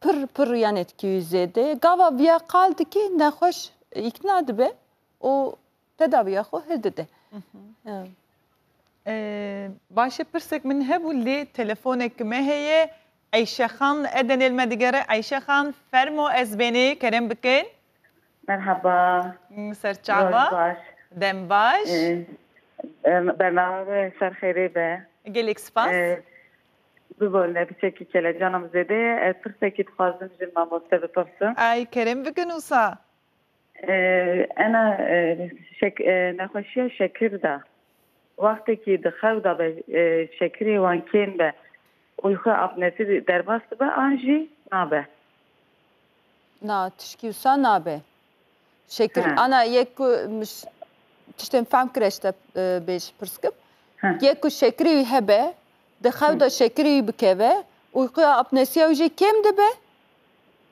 Speaker 2: pir pir yan etki yüzeyde gava viya qaldı ki nexweş ikna dibe. O tedaviya xwe hir dide Evet.
Speaker 1: Ee, pirsek min hebû lê telefonek heye Ayşehan eden elme digere Ayşehan fermo ez benê kerem bikin
Speaker 11: Merhaba.
Speaker 1: serçava
Speaker 11: Baş.
Speaker 1: dem baş
Speaker 11: Ee, e, Bername serxêrê be.
Speaker 1: gelek spas
Speaker 11: Ee, Bibole bir kele canım. Ez pirsekî dixwazim ji mamoste bipirsim.
Speaker 1: ay kerem bikin wisa
Speaker 11: E, e, nexweşiya şekir da. Wextekî di xew da be e, şekirê wan kêm be. Uyxu apnesi derbas dibe an jî nabe.
Speaker 2: Na tişkî wisa nabe. Şekil ana yek ku miş tiştên fehm kireşte bêj pirskip yek ku şekirî wî hebe di xew da şekirî wî bikeve uykuya apnesiya wî jî kêm dibe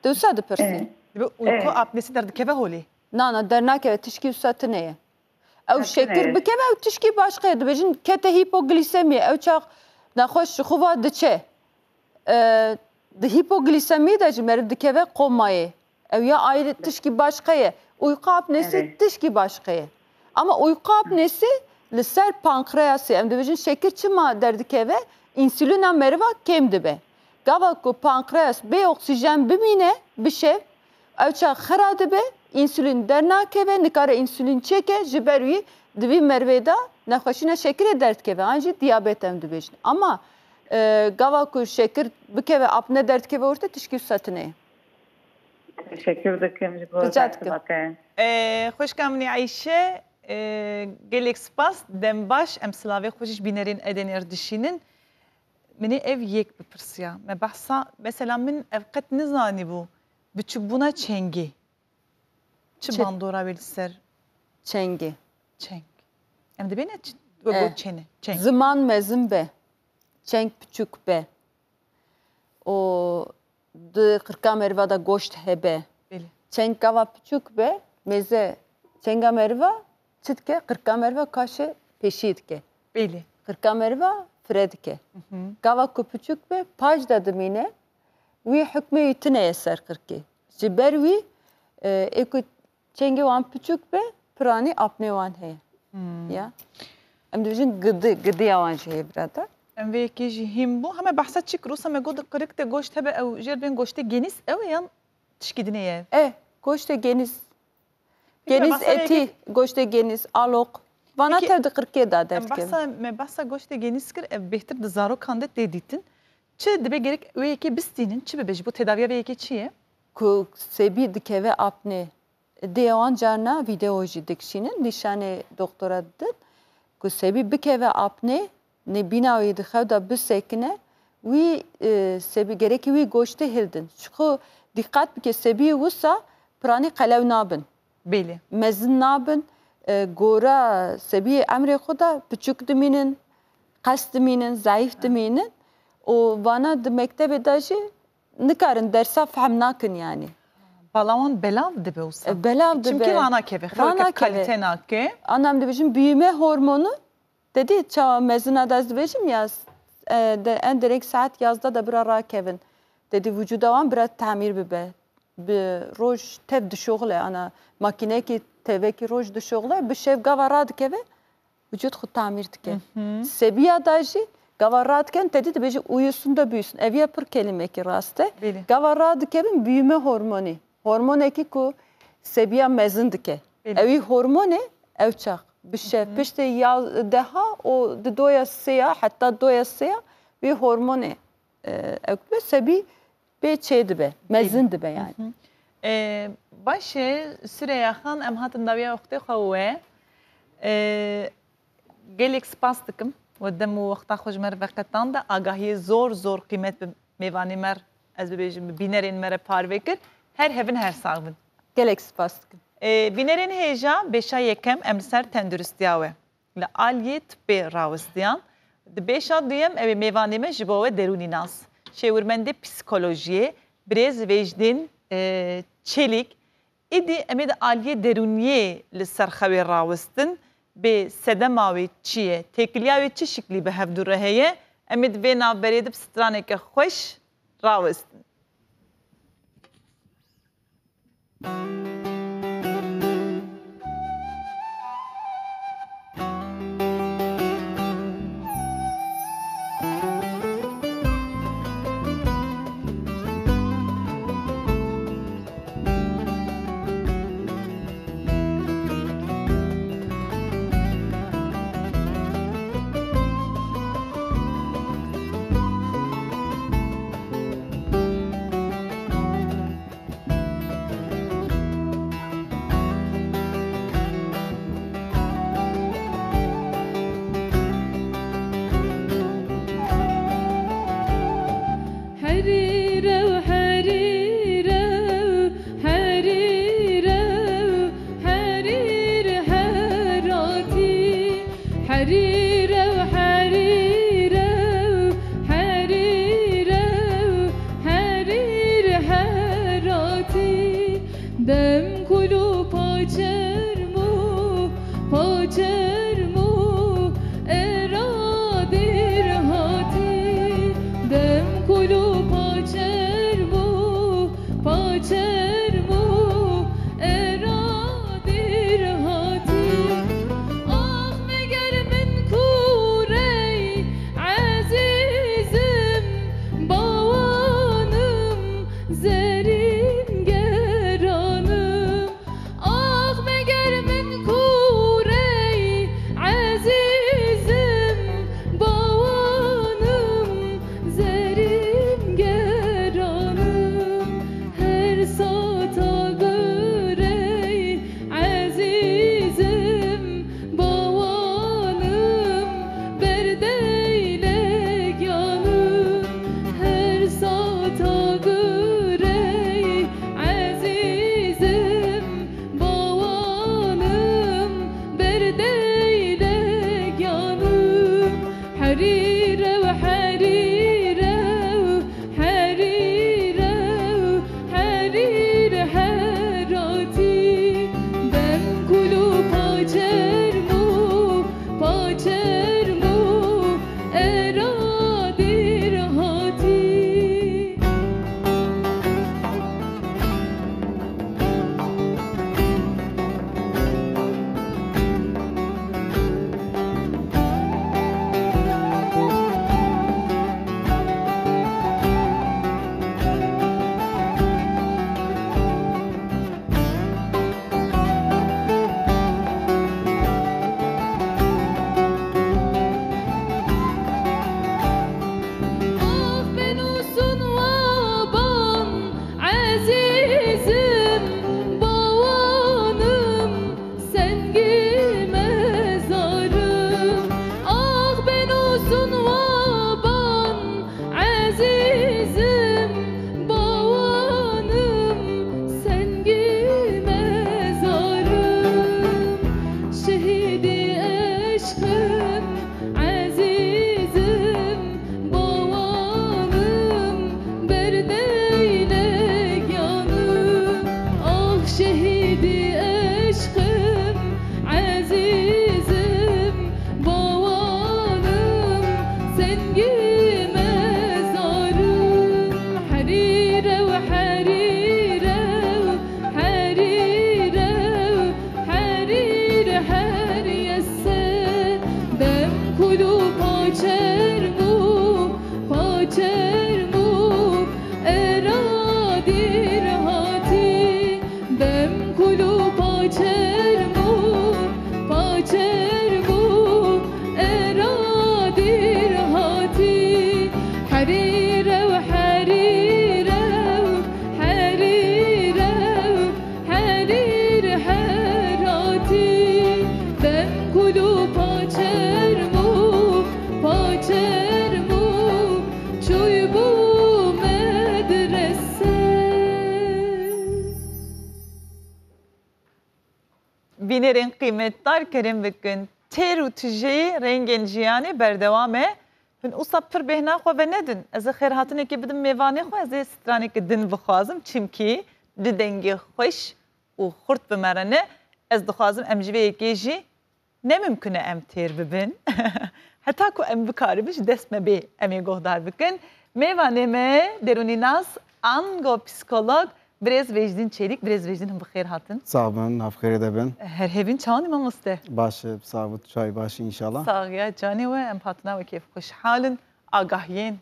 Speaker 2: di wisa dipirsî
Speaker 1: Dibe uyku apnesi derdikeve holê
Speaker 2: Na tişkî başqa ye dibêjin kete hîpoglisemiye ew çax nexweş ji xuva diçe E, di hîpoglisemî de ji meriv dikeve qomayê ew ya ayrı tişkî başqa ye uyku apnesi
Speaker 11: Evet.
Speaker 2: tişkî başqa ye. Ama uyku apnesi li ser pankreasê em dibêjin şekir çima derdikeve insülina meriva kêm dibe. Gava ku pankreas bê oksijen bimîne bişev ew çax xira dibe insülin dernakeve nikare insülin çêke ji ber wî di vî merivê da nexweşîna şekirê derdkeve an jî diyabet em dibêjin ama e, gava ku şekir bikeve apne derdkeve orta tişkî tineye
Speaker 11: Teşekkür dikim ji bo
Speaker 1: kamî Ayşe. Ee, gelek spas dem baş em silavê xwe jî bînerên edenêr dişînin minê ev yek bipirsiya me behsa mesela min ev qet nizanîbû biçûkbûna çengê li ser
Speaker 2: çengê
Speaker 1: çeng em dibêne çi-
Speaker 2: Eh.
Speaker 1: got çene çeng
Speaker 2: Ziman mezin be. Çenk küçük be. O di kırka merva da goşt hebe. Çenk gava küçük be. Meze. Çenga merva çitke kırka merva kaşı peşitke.
Speaker 1: Belê
Speaker 2: Kırka merva fredke. Gava ku küçük be paj da dimine. wî hikmê tune ser qirkê ji ber wî wan piçûk be piranî apnê wan heye ya. Em dibêjin gidi gidiya wan jî heye birader
Speaker 1: Em vê yekê jî hîn bû heme behsa çi kirosa me got qirik te goşt hebe bên goştê genîs ew ê yan tişkî dinê ye.
Speaker 2: E goştê geniz. Geniz etî goştê geniz alok. Vana
Speaker 1: Peki,
Speaker 2: tev di qirkê da
Speaker 1: Em
Speaker 2: derdikevin
Speaker 1: behsa me behsa goştê genîs kir ev zarokan de tê dîtin çi dibe gerek wê yekê bistînin çi bibe ji bo tedaviya vê yekê çi ye
Speaker 2: ku sebî dikeve apnê dê wan carna vîdeo jî dikişînin nîşanê doktora didin ku sebî bikeve apnê nebîna wê di xew da bisekine wî e, sebî gerekî wî goştê hildin. Çixu dîqat bike sebî wisa piranî qelew nabin.
Speaker 1: Belê
Speaker 2: mezin nabin e, gora sebî emrê xwe da piçûk dimînin qes dimînin zayıf dimînin. Û vana di mektebê de
Speaker 1: balawan belav dibe wisa
Speaker 2: E, belav dibe
Speaker 1: çimkî vana keve
Speaker 2: Vana keve.
Speaker 1: kalite
Speaker 2: Anam dibêjin büyüme hormonu dedi çawa mezina da ez dibêjim ya. E, de en direk saat yazda da bira rakevin dedi vücuda wan bira tamir bibe bi roj tev dişoğle ana. Makinekî tevekî roj dişoğle bi şev gava radikeve vücut xwe tamir dike sebiya da jî gava radiken tedî dibêjî uyusun da büyüsün. Eviye pir kelimekî rast e
Speaker 1: belê
Speaker 2: gava radikevin büyüme hormonî çax bi şev piştê ya deha û di doya sêya heta doya sêya wî hormonê e, ew be sebî bê çê dibe mezin dibe yani.
Speaker 1: Ee, Başê Süreyya Xan em hatin dawiya wextê xwe we Ee, gelek spas dikim. We dem û wexta xwe ji me re veqetan da agahiyê zor zor qîmet bi mêvanê me re ez bibêjim bi bînerên me re parve kir her hevin her sağ bin
Speaker 2: gelek spas dikim
Speaker 1: Ee, bînerên hêja bêşa yekem em li ser tenduristiya we li aliyê tupê rawistiyan di bêşa duyem ew ê mêvanê me ji bo we derûnî nas şêwirmendê psikolojiyê birêz vêjdên e, çelik. Îdî em ê di aliyê derûniyê li ser xewê rawistin bê sedema wê çi ye têkiliya wê çi şiklî bi hevdû heye em ê di vê navberê de bi straneke xweş rawistin
Speaker 12: Thank you. Kerim bikin. Ter û tijeyê rengên jiyanê berdewam e. Hin usa pir bêhna xwe ve nedin. Ez ê xêrhatinekê bidim mêvanê xwe ez ê stranekê din bixwazim çimkî di dengê xweş û xurt bimerine ez dixwazim em ji vê yekê jî nemimkune em têr bibin. Heta ku em bikaribin ji dest me bê em ê guhdar bikin. Mêvanê me derûnî nas ango psikolog Brez Vecdin Çelik. Brez Vecdin him bixêr hatin.
Speaker 13: Sağ olun, hafkere de ben.
Speaker 12: Her hevin çawanî mamoste.
Speaker 13: Başı, sağ çay başı inşallah.
Speaker 12: Sagiya canê we em hatina wekê xweşhalin agahiyên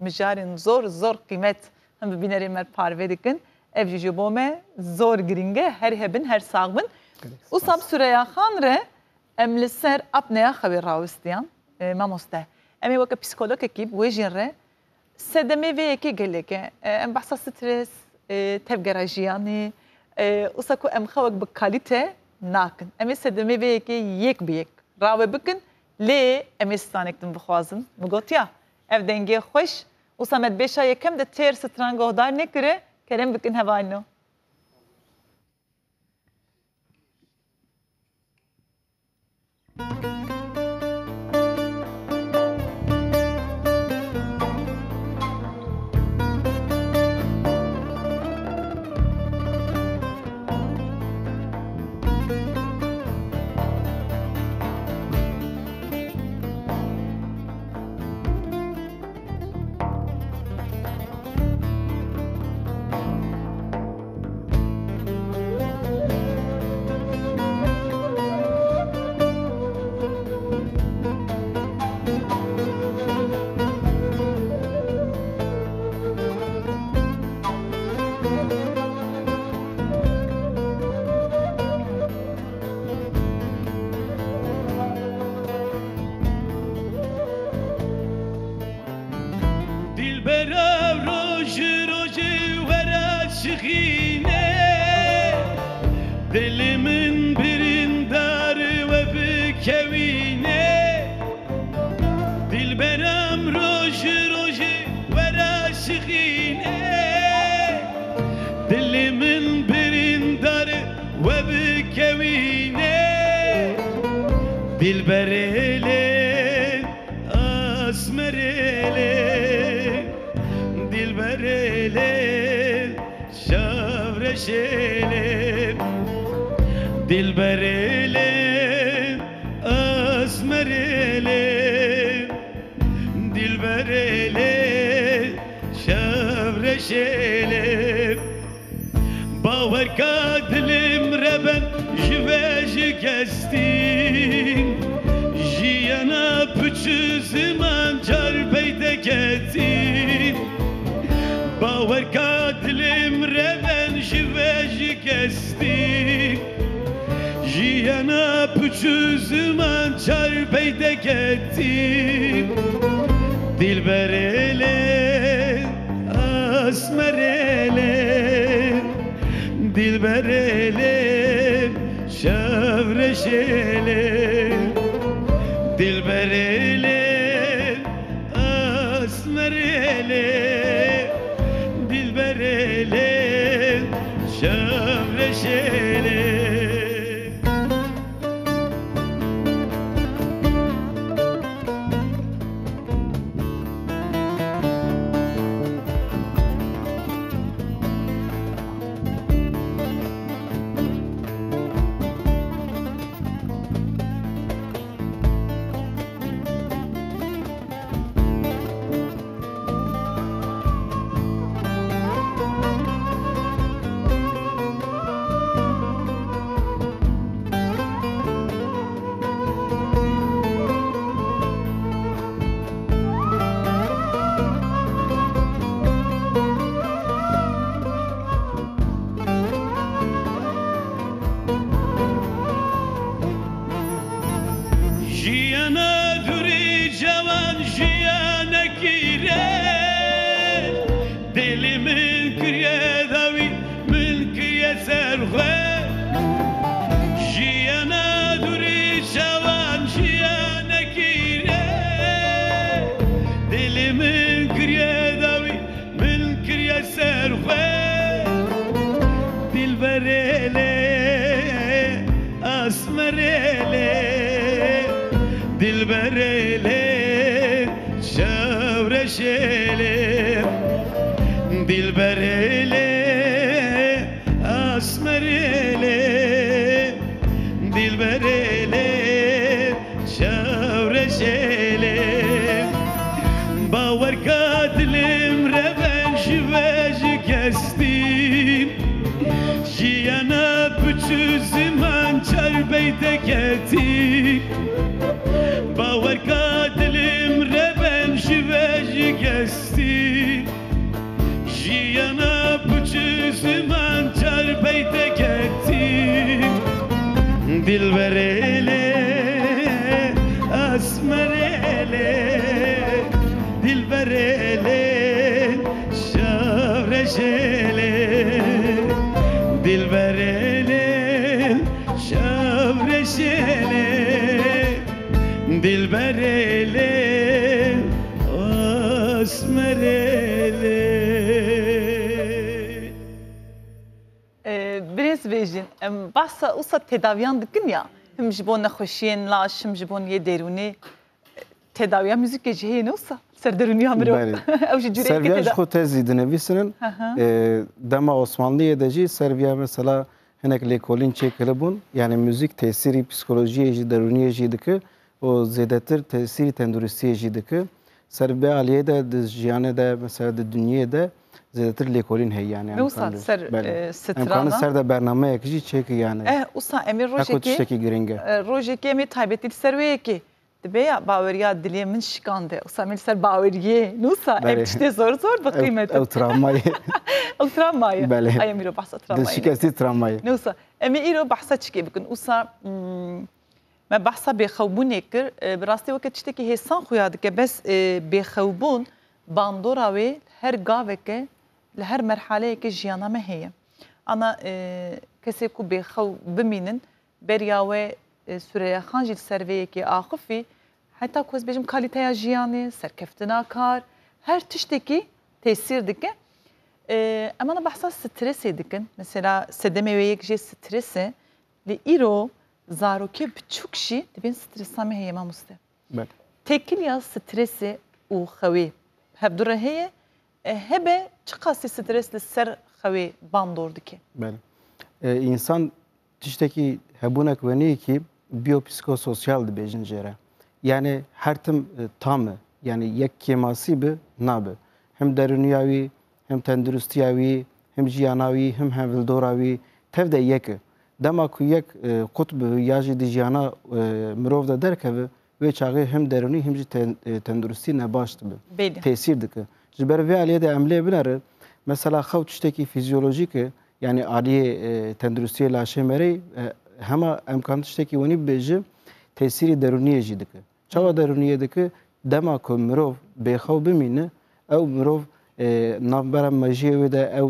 Speaker 12: mijarên zor zor qîmet him bi bînerê me parve dikin. Ev jî ji bo me zor giring e her hebin her sağ bin. û sab Süreya Xan re em li ser apneya xewê rawistiyan e, mamoste. Em ê weke psikologekî wê jîn re sedemê vê yekê gelek e. Em behsa stres, e, tevgera jiyanê, e, wisa ku em xewek bi kalîte nakin. Em ê sedemê vê yekê yek bi yek rawe bikin lê em ê stanek din bixwazin. Mi gotiya ev dengê xweş wisa me bêşa yekem de têr stran guhdar nekire kerem bikin hevalino.
Speaker 14: Dilberele Asmerele Dilberele Şavreşele Dilberele Şavreşele Dilberele Asmerele
Speaker 1: ji bo yê derûnê tedaviya müzikê jî heye ne wisa ser derûniya mirov ew jî cüreyekê
Speaker 13: Serviya ji
Speaker 1: teda-
Speaker 13: xwe tezî dinivîsinin
Speaker 1: Hı hı.
Speaker 13: e, dema Osmanliyê de jî serviya mesela hinek lêkolîn çêkiribûn yani müzik tesîrî psikolojiyê jî derûniyê jî dike û zêdetir tesîrî tenduristiyê jî dike. Serbiya aliyê de di jiyanê de mesela de
Speaker 1: ser
Speaker 13: de
Speaker 1: eh ya baweriya dilê min şikande wisa em ê li ser baweriyê ne wisa
Speaker 13: Bele.
Speaker 1: ev tiştê zor zor bi
Speaker 13: Ew-
Speaker 1: qîmetin
Speaker 13: ew travmayê
Speaker 1: ew travmayê
Speaker 13: Bele.
Speaker 1: ay em îro behsa
Speaker 13: Dil
Speaker 1: travmayê
Speaker 13: şikestî travmayê.
Speaker 1: Ne wisa em ê îro behsa çikê bikin wisa hmm, me behsa bêxewbûnê kir e, bi rastî weke tiştekî hêsan xuya dike bes e, bêxewbûn bandora wê her gaveke li her merheleyekê jiyana me heye ana e, kesê ku bêxew bimînin beriya we e, Süreyya Xan jî li ser vê yekê axifî heta ku ez bêjim kalîteya jiyanê serkeftina kar her tiştekî tesîr dike ee, em ana behsa stresê dikin. Mesela sedemê wê yek jê stres e. Li îro zarokê biçûk jî dibên stresa me heye mamoste.
Speaker 13: Bele.
Speaker 1: Tekiliya stresê û xewê hev dure heye e, hebe çi qasî stres li ser xewê bandor dike.
Speaker 13: Bele. Ee, insan tiştekî hebûnek weniyê ki biyopsikososyal dibêjin jê re. Yani her tim e, tam e. Yani yek kemasî bi nabe. Hem derûniya wî, hem tenduristiya wî, hem jiyana wî, hem hevildora wî tev de yek e. Dema ku yek e, qut bi ya jî di jiyana e, mirov de derkeve wê çaxê hem derûnî hem jî ten- e, tenduristî nebaş dibe. Tesir dike. Ji ber vê aliyê de em lê binere mesela xew tiştekî fizyolojîk e yani aliyê e, tenduristiyê laşê merê e, hema emkan tiştekî wenî bibêje tesîrî derûniyê jî dike. Çawa derûniyê dike dema ku mirov bêxew bimîne ew mirov e, navbera mejiyê wê de ew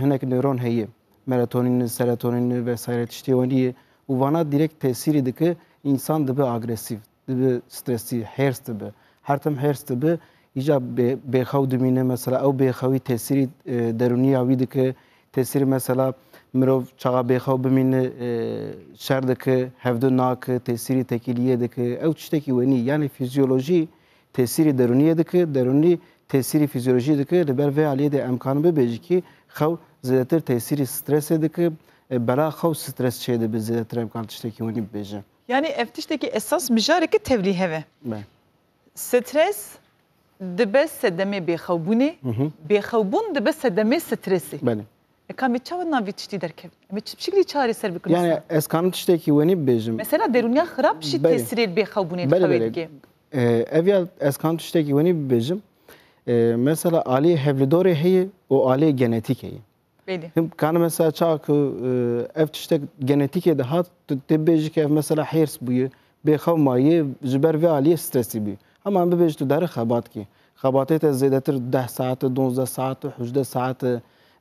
Speaker 13: hinek nöron heye. Melatonin, serotonin vesaire tiştê wenî ye û vana direkt tesîrî dike insan dibe agresîv, dibe stresî, hêrs dibe. Her tim hêrs dibe ایجا بێخەو دمینە مەسەلا ئەو بێخەوی تەسیری دەرونی یاوی دکە تەسیری مەسەلا مرۆڤ چاغا بێخەو بمینە شەر دەکە هەفتو ناکە تەسیری تەکیلیە دەکە ئەو شتێکی وێنی یانی فیزیۆلۆژی تەسیری دەرونیە دکە دەرونی تەسیری فیزیۆلژی دکە لەبەر وێ علیە دە ئەمکان ببێژکی خەو زیاتر تەسیری سترسێ دکە بەلا خەو سترس چێ دەبێت زیاتر ئەمکان شتێکی
Speaker 1: وەنی ببێژە یعنی ئەفتیشتێکی ئێساس مژارێکی تەوری
Speaker 13: هەوێ
Speaker 1: سترس؟ Dibe sedemê bêxewbûnê,
Speaker 13: hı.
Speaker 1: bêxewbûn dibe sedemê stresê.
Speaker 13: Belê.
Speaker 1: E kam ê çawa navî tiştî derkevin? Em ê çi şekilî çarê ser bikin?
Speaker 13: Yani ez kanım tiştekî wenî bibêjim.
Speaker 1: Mesela derûniya xirab jî tesirê bêxewbûnê
Speaker 13: Belê,
Speaker 1: xewê
Speaker 13: belê.
Speaker 1: dike.
Speaker 13: Ev ya ez kanım tiştekî wenî bibêjim. Mesela aliyê hevlidorê heye û aliyê genetik heye. Him kanı mesela çağa ku e, ev tiştek genetikê de hat tu tebêjî ki ev mesela hêrs bûye bêxew maye ji ber vê aliyê stresî bûye. همان ببێژ و دەرخە باتکی خەباتێتە زێدەتر ده ساعت و 12 ساعت. و حدە ساعت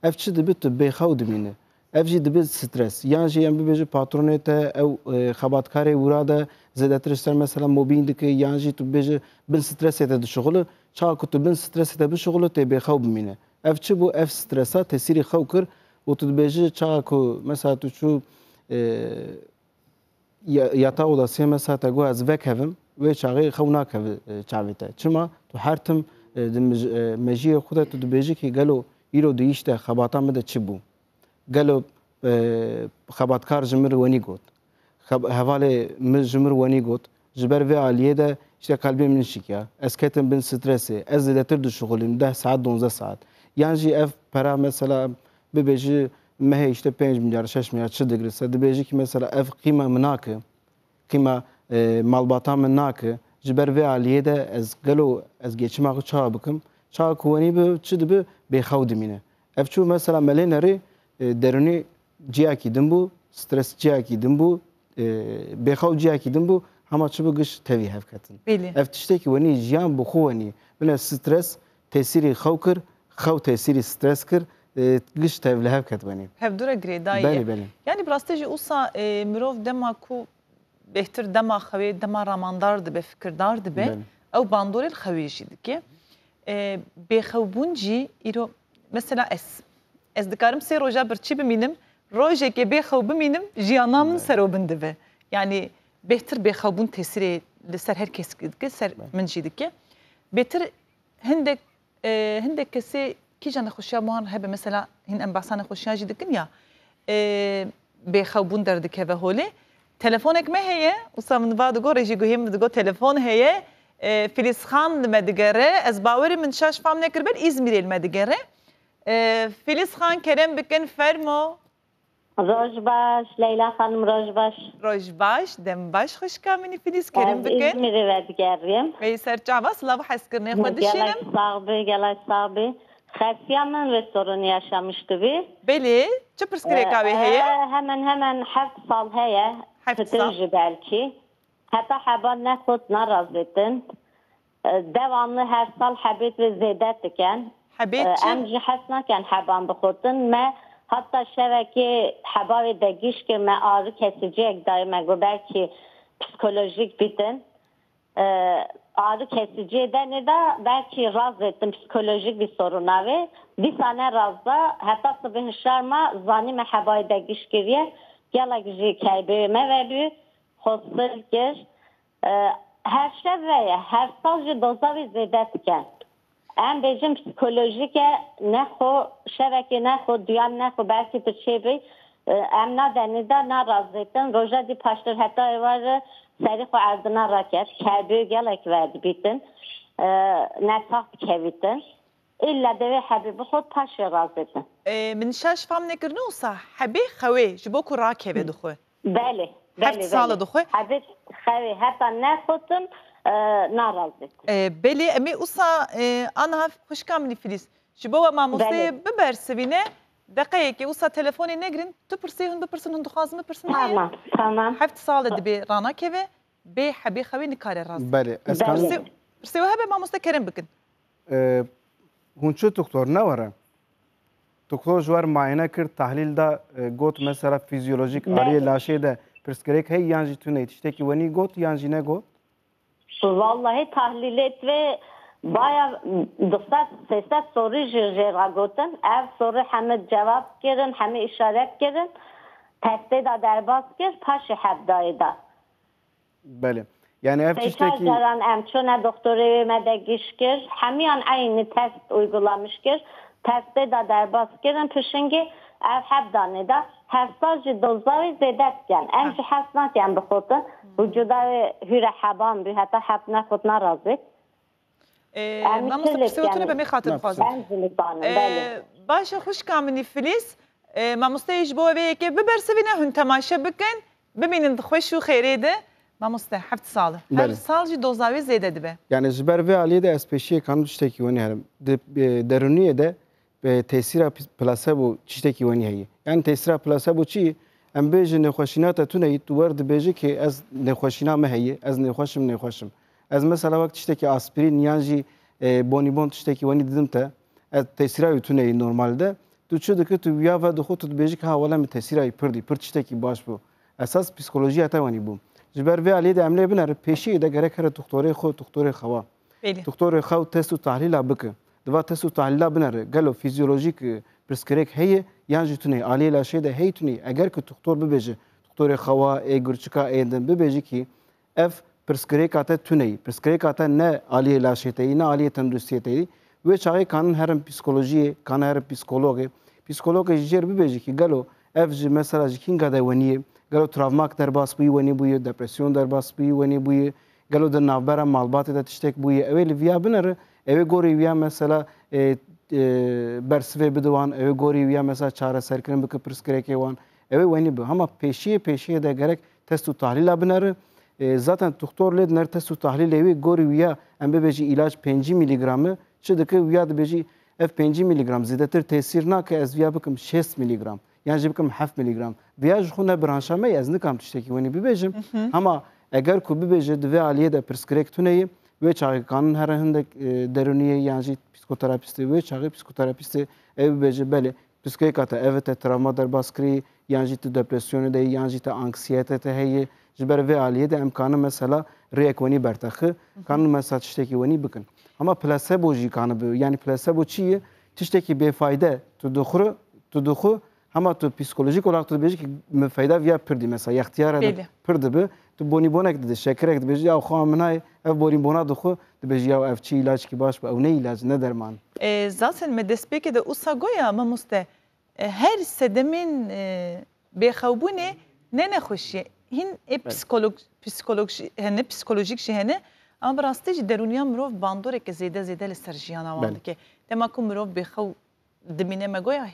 Speaker 13: ئەف چ دەبێت و بێخەو دبینێ ئەفجی دەبێت سترس یان ژیان ببێژە پاترونێتە ئەو خەباتکارێ ورادە زێدەتر سەر مەسەلا مۆبین دکە یانژی تو بێژە بن سترسێتە دشغڵە چاکو تو بن سترسێتە بشغڵە تێ بێخەو بمینە ئەف چ بوو ئەف سترسا تەسیری خەو کرد و تو دبێژە چاکو مەسا تو چوو یاتا و دەسێ مەسا تەگو ئەز بەکەوم e, mejiyê xwe de tu dibêjî ki gelo îro di îşte xebatan min de çi bû gelo xebatkar ji min wenî got hevalê min ji min wenî got ji ber vê aliyê de işte kalbim min şikiya ez ketim bin stresê ez zêdetir dişuxulîm deh saat 12 saat yan jî ev pera mesela bibêjî mehê işte 5 milyar 6 milyar çi digirse ki mesela ev qîma min nake qîma malbata min nake ji ber vê aliyê de ez gelo ez geçima xwe çawa bikim çawa ku wenî bi? Çi dibi bêxew dimîne ev çû mesela melê nerê? Derunî ciyakî din bû stres ciyakî din bû bêxew ciyakî din bû hema çi bi giş tevî hevketin. Ev tiştekî wenî jiyan bi xwe wenî. Bine stres tesîrî xew kir xew tesîrî stres kir giş tev li hevket wenî.
Speaker 1: Hevdura girêdayê.
Speaker 13: Belê belê
Speaker 1: Yani bi rastî jî wisa mirov dema ku xewê dema ramandar dibe fikirdar dibe
Speaker 13: Belê.
Speaker 1: ew bandorê li xewê jî dike. E, Bêxewbûn jî îro mesela ez ez dikarim sê roja birçî bimînim rojekê bêxew bimînim jiyana min serobin dibe. Yani bêhtir bêxewbûn tesîrê li ser her kes dike ser min jî dike. Bêtir hindek e, hindek kesê kîjan nexweşiya wan hebe mesela hin em behsa nexweşiya jî dikin ya e, bêxewbûn derdikeve holê telefonek me heye wisa min va digo rejî guhê min digo telefon heye e, Filîzxan li me digere ez bawerî min şaş fam nekir ber İzmirê li me digere e, Filîzxan kerem bikin fermo
Speaker 15: Roj baş, Leyla Hanım roj baş.
Speaker 1: Roj baş, dem baş hoş kamini Filiz kerem
Speaker 15: Ez
Speaker 1: bikin.
Speaker 15: İzmir'i verdigerim.
Speaker 1: Ve serçava sılav heskirne xwe
Speaker 15: Gelay
Speaker 1: dişinim.
Speaker 15: sahibi, gelay sahibi. Xersiyanın ve sorunu yaşamıştı bir.
Speaker 1: Belê, çi pirsgirêka wê heye?
Speaker 15: Ee, hemen hemen heft sal heye. Fitirci belki. Hatta heban ne kut naraz etin. Ee, Devamlı her sal hebet ve zedet diken.
Speaker 1: Hebet çi?
Speaker 15: Em jî hes nakin heban bixutin me hatta şevekê hebavê de giş ki me ağrı kesiciyek daye me got belki psikolojik bitin. Ee, ağrı kesici de de belki raz ettim psikolojik bir soruna ve bir sene razda hatta sabah şarma zani me hebavê de galaxy kajby mewelu hostelgir her şevveye her sadece dozavi zedetken em bejim psikolojike neho şeveki neho duyan neho belki bir şey bir em na denizde na razıydın roja di paştır hatta evarı serif o ardına raket kajby gelek verdi bitin ne taht kevitin hebî bi xwe paşê razêtin
Speaker 1: E, Min şaş fam nekirine wisa hebê xewê ji bo ku rakeve dixwe.
Speaker 15: Belê
Speaker 1: Heft sala dixwe.
Speaker 15: Hebî xewê heta nexotin narazêtin
Speaker 1: E, Belê em ê wisa e, aniha hoş kamini Filiz. Ji bo we mamosteyê biber sivîne deqeyekê wisa telefonê negirin tu pirsê hûn bipirsin hûn dixwazin bipirsin heye.
Speaker 15: Tamam, tamam.
Speaker 1: Heft sala dibê ranakeve bê hebê xewê nikare raz.
Speaker 13: Belê ez kan Doktor ji wer mayene kir tahlîl da e, got mesela fizyolojik
Speaker 15: Belê.
Speaker 13: aliyê laşê de pirsgirêk hey yan jî tune tiştekî wenî got yan jî ne got
Speaker 15: Vallahi tahlil et ve baya dikkat seset soru jiragotin. Ev soru hem cevap girin hem işaret girin. Teste da derbas gir paşi hebdayı da.
Speaker 13: Belê yani ev
Speaker 15: caran em çöne doktor evime de giş gir. Hemiyan aynı test uygulamış gir. Teste da derbas girin pişingi ev hebdanı da her sadece dozları zedetken. Em jî hes nakin bixutin. Vücuda ve hüre heban bir hatta hep nekut narazı.
Speaker 1: E, Mamoste pirsê we tune be me xatir dixwazim.
Speaker 15: Bence
Speaker 1: Başa xweş kamînî Filiz mamosteyê ji bo wê yekê biber sivîne hûn temaşe bikin mamoste heft sal. Her
Speaker 13: Belê.
Speaker 1: sal jî doza wê zêde dibe.
Speaker 13: Yani ji ber vê aliyê de ez pêşiyê kanû tiştekî wenî herim. Di e, derûniyê de e, tesîra plasebo tiştekî heye. Yani tesîra plasebo çi? Em bêjin nêxweşîna te tuneyî tu wer dibêjî ki ez nêxweşîna me heye, ez nêxweşim nêxweşim. Ez mesela wek tiştekî aspirîn yan jî e, bonîbon tiştekî wenî didim te ez tesîra wî tuneyî normalde tu çi dikir tu ya ve dixwe tu dibêjî ki ha wela min tesîra wî pir dî pir tiştekî baş bû. Esas psikolojiya te wenî bû. Ji ber vê aliyê de em lê binere pêşiyê de gerek here doktorê xwe doktorê xewa. Doktorê xew test û tahlîla bike. Diva test û tahlîla binere gelo fizyolojik e, pirsgirêk heye yan jî tunê aliyê laşê de hey tunê eger ku doktor bibêje doktorê xewa ê gurçika ê din bibêjî ki ev pirsgirêka te tuneyî pirsgirêka te ne aliyê laşê te yî ne aliyê tenduristiyê te yî wê çaxê kanin herin psikolojiyê kan herin psikologê psikologê ji jêr bibêje ki gelo ev ji mesela ji kînga de weniyê gelo travmak derbas bûyî wenî bûye depresyon derbas bûyî wenî bûye gelo di navbera malbatê de tiştek ew ê li viya binere ew ê gorî viya mesela e, e, bersivê bidiwan ew ê gorî viya mesela çareserkirin bike pirsgirêkê wan ew ê wenî bi. Hema pêşiyê pêşiyê de gerek test û tahlîla binere E, zaten doktor lê ner test û tahlîlê wî gorî wiya em bibêjî ilaç 5 miligramı. Çi dike wiya dibêjî ev 5 miligram. Zêdetir tesîr nake ez wiya bikim 6 miligram yan jî bikim 7 miligram wiya ji xwe ne branşa me ez nikam tiştekî wenî bibêjim ama eger ku bibêje di vê aliyê de pirsgirêk tuneyê wê çaxê kanin here hindek e, derûniyê yan jî psikoterapîstê wê çaxê ev bibêje belê psikolojika te ev te travma derbas kirî yan jî tu depresyonê de yan jî te anksiyete te heye ji ber vê aliyê de em mesela rêyek wenî bertexi kanin mesela tiştekî wenî bikin ama plasebo jî kanı yani plasebo çi ye tiştekî bêfayde tu dixure tu dixu hema tu psikolojik olarak tu min feyda viya pir dî mesela yaxtiyara
Speaker 1: Belli.
Speaker 13: de pir dibe tu bonîbonek dide şekerek dibêjî ya xwe min hayê ev bonîbona dixu dibêjî ya ev çi ilaç ki baş ew ne ilaç ne derman?
Speaker 1: E, zaten me destpêkê de wisa goya mamoste e, her sedemin e, bêxewbûnê ne nexweşiye hîn ê psikolog psikolog jî hene psikolojik jî hene ama bi rastî jî derûniya mirov bandoreke zêde zêde li ser jiyana wan dike dema ku mirov bêxew dimîne me goya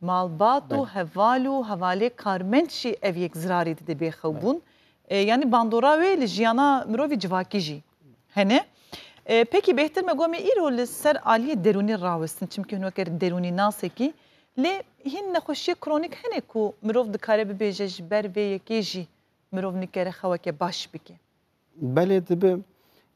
Speaker 1: malbat û heval û hevalê karmend jî ev yek zirarê dide bêxewbûn E, yani bandora wê li jiyana mirovî civakî jî hene. E, pekî bêhtir me gomê îro li ser aliyê derûnî rawestin çimkî hûn wekir derûnî nasekî lê hîn nexweşiyê kronîk hene ku mirov dikare bibêje ji ber vê yekê jî mirov nikere xeweke baş bike.
Speaker 13: Belê dibe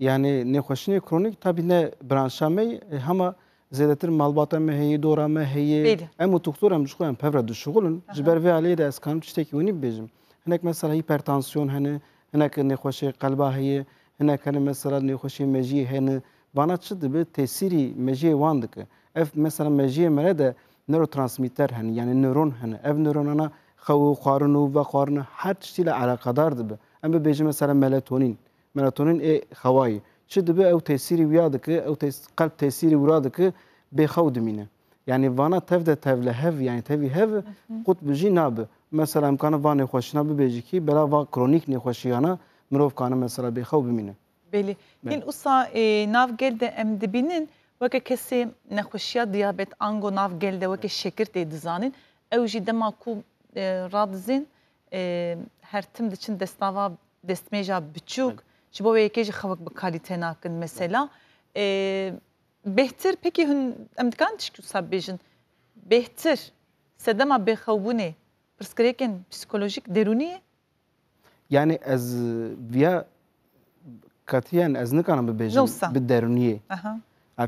Speaker 13: yani nêxweşinê kronîk tabî ne branşa me e, hema zêdetir malbata me heye dora me heye
Speaker 1: Belê.
Speaker 13: em û doktor em xwe em pevre dişuxulin ji ber vê aliyê de ez kanim tiştekî wenî bibêjim hinek mesela hipertansiyon hene hinek nêxweşê qelba heye hinek hene mesela nêxweşê mejiyê hene bana çi dibe tesîrî mejiyê wan dike ev mesela mejiyê me re de nörotransmitter hene yani nöron hene ev nöronana xew û xwarin û ve xwarin her tiştî le alaqadar dibe em bibêjin mesela melatonin melatonin ê xewayê çi dibe ew tesîrî wiya dike ew tes- qelb tesîrî wira dike bêxew dimîne. Yani vana tev de tev li hev yani tevî hev qut bijî nabe. Mesela em kanin van nêxweşîna bibêjî ki bela va kronîk nêxweşiyana mirov kanin mesela bêxew bimîne.
Speaker 1: Belê hîn wisa e, navgel de em dibînin weke kesê nexweşiya diyabet ango navgel de weke şekir tê dizanin. Ew jî dema ku e, radizin e, her tim diçin destava destmêja biçûk ji bo wê yekê jî xewek bi kalîte nakin mesela. E, bêhtir pekî hûn em dikan tişkî wisa bêjin bêhtir sedema bêxewbûnê pirsgirêkên psikolojik derûnî ye
Speaker 13: yani ez viya katiyen ez nikanim bibêjim bi derûniyê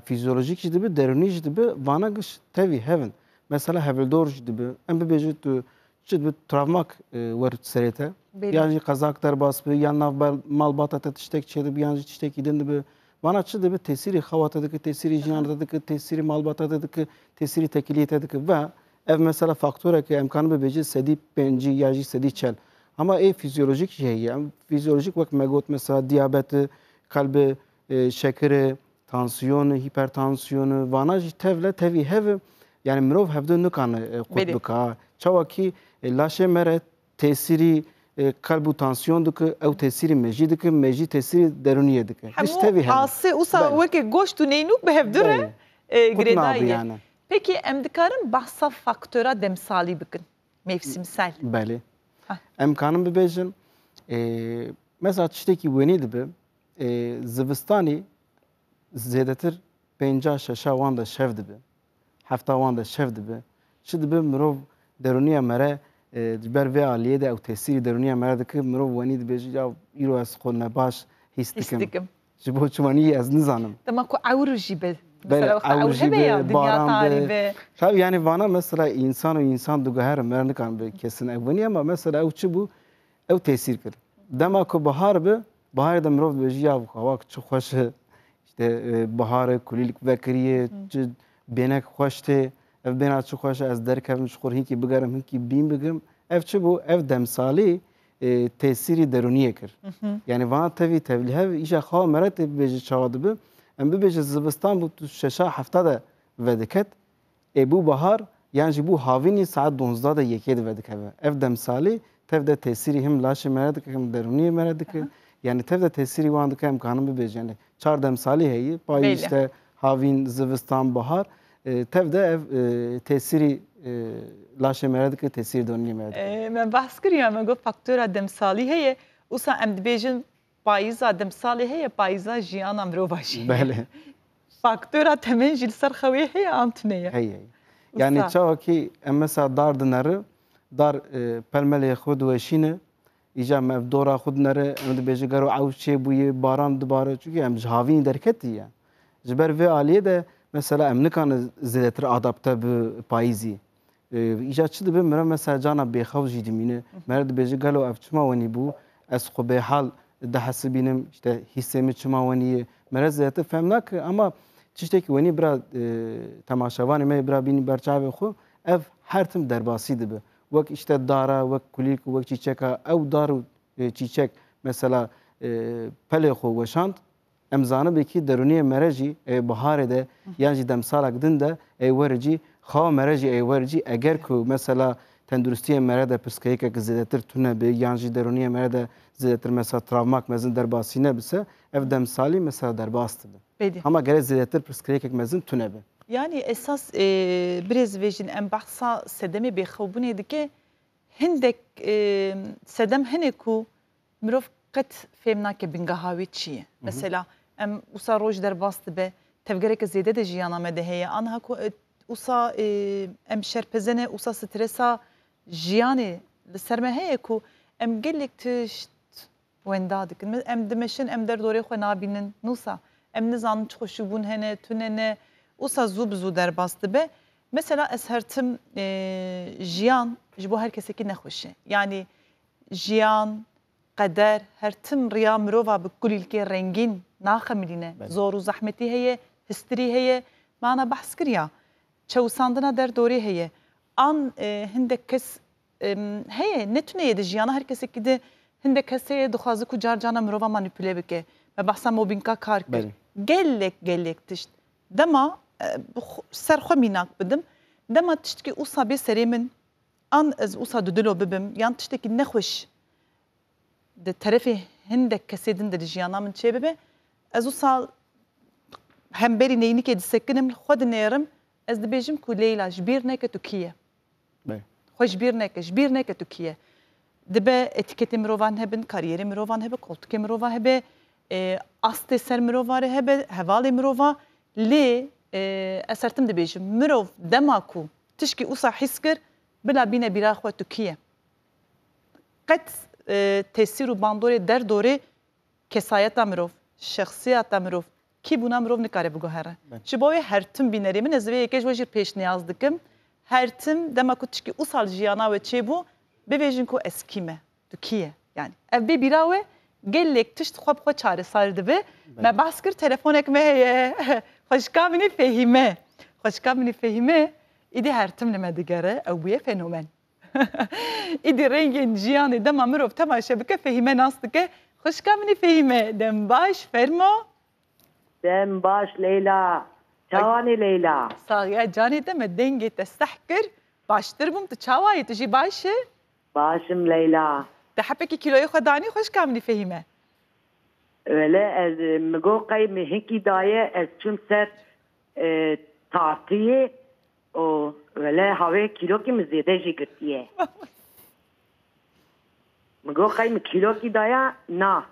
Speaker 13: fizyolojik jî dibe derûnî jî dibe vana giş tevî hevin mesela hevildor jî dibe em bibêjî tu çi dibe travmak e, wer serê te
Speaker 1: Belê.
Speaker 13: yan jî qezak derbas bi yan nav bel- malbata te tiştek çêdibe yan jî tiştekî din dibe vana çi dibe tesîrî xewa te dike tesîrî jiyan te dike tesîrî malbata te dike tesîrî tekiliyê te dike ve ev mesela faktoreke emkanı bibêjî sedî pêncî ya jî sedî çel. Ama ê fizyolojik heye em fizyolojik wek me got mesela diyabeti kalbi e, şekeri tansiyonu hipertansiyonu vana jî tevle tevî hev yani mirov hevde nikane e, qut
Speaker 1: Belê.
Speaker 13: bika çawa ki e, laşê me re e, kalb û tansiyon dike ew tesîrî mejî dike mejî tesîrî derûniyê dike hiç tevî hev
Speaker 1: asê wisa weke goşt û neynûk bi hev dire e, girêdayî. Pekî em dikarin behsa faktora demsalî bikin mevsimsel.
Speaker 13: Belê. Em kanin bibêjin e, mesela tiştekî wenî dibe e, zivistanî zêdetir pênca şeşa wan de şev dibe hefta wan de şev dibe çi dibe mirov derûniya me re e, ji ber vê aliyê de ew tesîrî derûniya me re dike mirov wenî dibêjî ya îro ez xwe nebaş Hîs dikim ji bo çiwaniyê ez nizanim
Speaker 1: Dema ku ewr jî be.
Speaker 13: Be, be.
Speaker 1: be.
Speaker 13: Tabii yani vana mesela insan û insan dugeher mer nikan be kesin evvenî ama mesela ew çi bû ew tesîr kir. Dema ku bihar be biharê de mirov dibêjî ya heva çi xweş e işte e, biharê kulîlik vekiriye çi bênek xweş tê ev bêna çi xweş e ez derkevim ji xwe hinkî bigerim hinkî bîn bigirim ev çi bû ev demsalî e, tesiri deruniye kir. Yani van tevî tevlihev îşa xawa mere tê bibêje çawa dibe em bibêje zivistan bû tu şeşa hefta de vediket ê bû bahar yan jî bû havînî saet donzda de yekê de vedikeve. Ev demsalî tev de tesîrî him laşê mere dike him deruniyê mere dike. Yani tev de tesîrî wan dike em kanim bibêje. Yani çar demsalî heyî payî işte havîn zivistan bahar e, tev de ev e, tesîrî e, laşê mere dike tesîrî deruniyê mere dike.
Speaker 1: Ee, Me behs kiriye me got faktora demsalî heye wisa em dibêjin payîza demsalê heye payîza jiyana mirova jî.
Speaker 13: Bele.
Speaker 1: Faktora temen li ser xewê heye an tune ye.
Speaker 13: Hey hey. Yani çawa ki em mesela dar dinarı dar e, pelmelê xwe diweşîne îja me ev dora xwe dinere em dibêje mesela em nikane zêdetir adapte bi payîzî. Îja çi dibe mere mesela cana bêxew jî dimîne mere dibêje gelo ev çima wenî bû ez xwe bêhal dihesibînim işte hissê min çima wenî ye mere zêdetir fehm nake ama tiştekî wenî bira e, temaşevanê me bira bînî berçavê xwe ev her tim derbasî dibe. Wek işte dara, wek kulîlk wek çîçeka ew dar û e, çîçek mesela e, pelê xwe weşand em zanibê kî derûniyê mere jî biharê de yan jî demsalek din de ê were jî xawa mere jî ê were jî eger ku mesela tenduristiyê mere de piskeyekek zêdetir tune bê yan jî derûniyê mere de zêdetir mesela travmak mezin derbasî nebise ev demsalî mesela derbas.
Speaker 1: Belli.
Speaker 13: Ama gerek zêdetir piskeyekek mezin tune be.
Speaker 1: Yani esas e, birez vejin em bahsa sedemê bêxewbûnê dike hindek e, sedem hene ku mirov qet fêm nake bingeha wê çi ye. Mesela derbas dibe tevgereke zêde de jiyana me de heye. Anha ku e, wisa e, em şerpezene wisa stresa jiyanê li ser me heye ku em gelek tişt wenda dikin. Em dimeşin em derdorê xwe nabînin. Nûsa em nizanin çi xweşîbûn hene tunene wisa zû bi zû derbas dibe. Mesela ez hertim e, jiyan ji bo her kesekî nexweş e yani jiyan qeder her tim riya mirova bi kulîlkê rengîn. naxemilîne zor û zehmetî heye histirî heye. Mana behs kiriya çewsandina derdorê heye. An e, hindek kes e, heye netune ye di jiyana her kesekî de hindek kesê dixwaze ku car cana mirova manipüle bike. Me behsa mobînka kar kir
Speaker 13: Belê.
Speaker 1: gelek gelek tişt. Dema e, bi xwe- ser xwe mînak bidim. Dema tiştekî ûsa bê serê min an ez ûsa di dilo bibim. Yan tiştekî nexweş ez ûsa hemberî neynikê disekinim xwe dinêrim ez dibêjim ku Leyla ji bîr neke tu kî ye xwe ji bîr neke ji bîr neke tu kî ye dibe etiketê mirovan hebin kariyerê mirovan hebe koltukê mirova hebe e, astê ser mirova re hebe hevalê mirova. Lê ez sertim dibêjim. Mirov dema ku tişkî ûsa hîs kir bila bîne bîra xwe tu kî ye qet e, tesîr û bandorê derdorê kesayeta mirov nikare biguhere ji bo wê her tim bînerê min ez vê yekê ji we jî pêşniyaz dikim her tim dema ku tişkî ûsal jiyana we çêbû bibêjin ku ez kî me tu kî ye yani ev bê bîra we gelek tişt xwe bi xwe çaresar dibe me behs kir telefonek me heye xweşika minî fehîme xweşika minî fehîme îdî her tim li me digere ew bûye fenomen. Îdî rengên jiyanê dema mirov temaşe bike fehîme nas dike خوشکم نفهمه دم باش فرمو دم
Speaker 16: باش ليلى تشاواني ليلى صاغية
Speaker 1: جاني دم الدنجي تستحكر باش تربم تشاواي تجي باشة باشم ليلى تحبكي كيلو يخداني خوشكم نفهمه
Speaker 16: ولا مگو
Speaker 1: قیم هکی دایه از چون سر تعطیه و
Speaker 16: ولا هوا کیلو که مزیده جی گرتیه daye ez çûm ser e, tartiyê û öyle havê kîlokî min zêde jî girtiye. Mi go qey mi kîlokî daye na.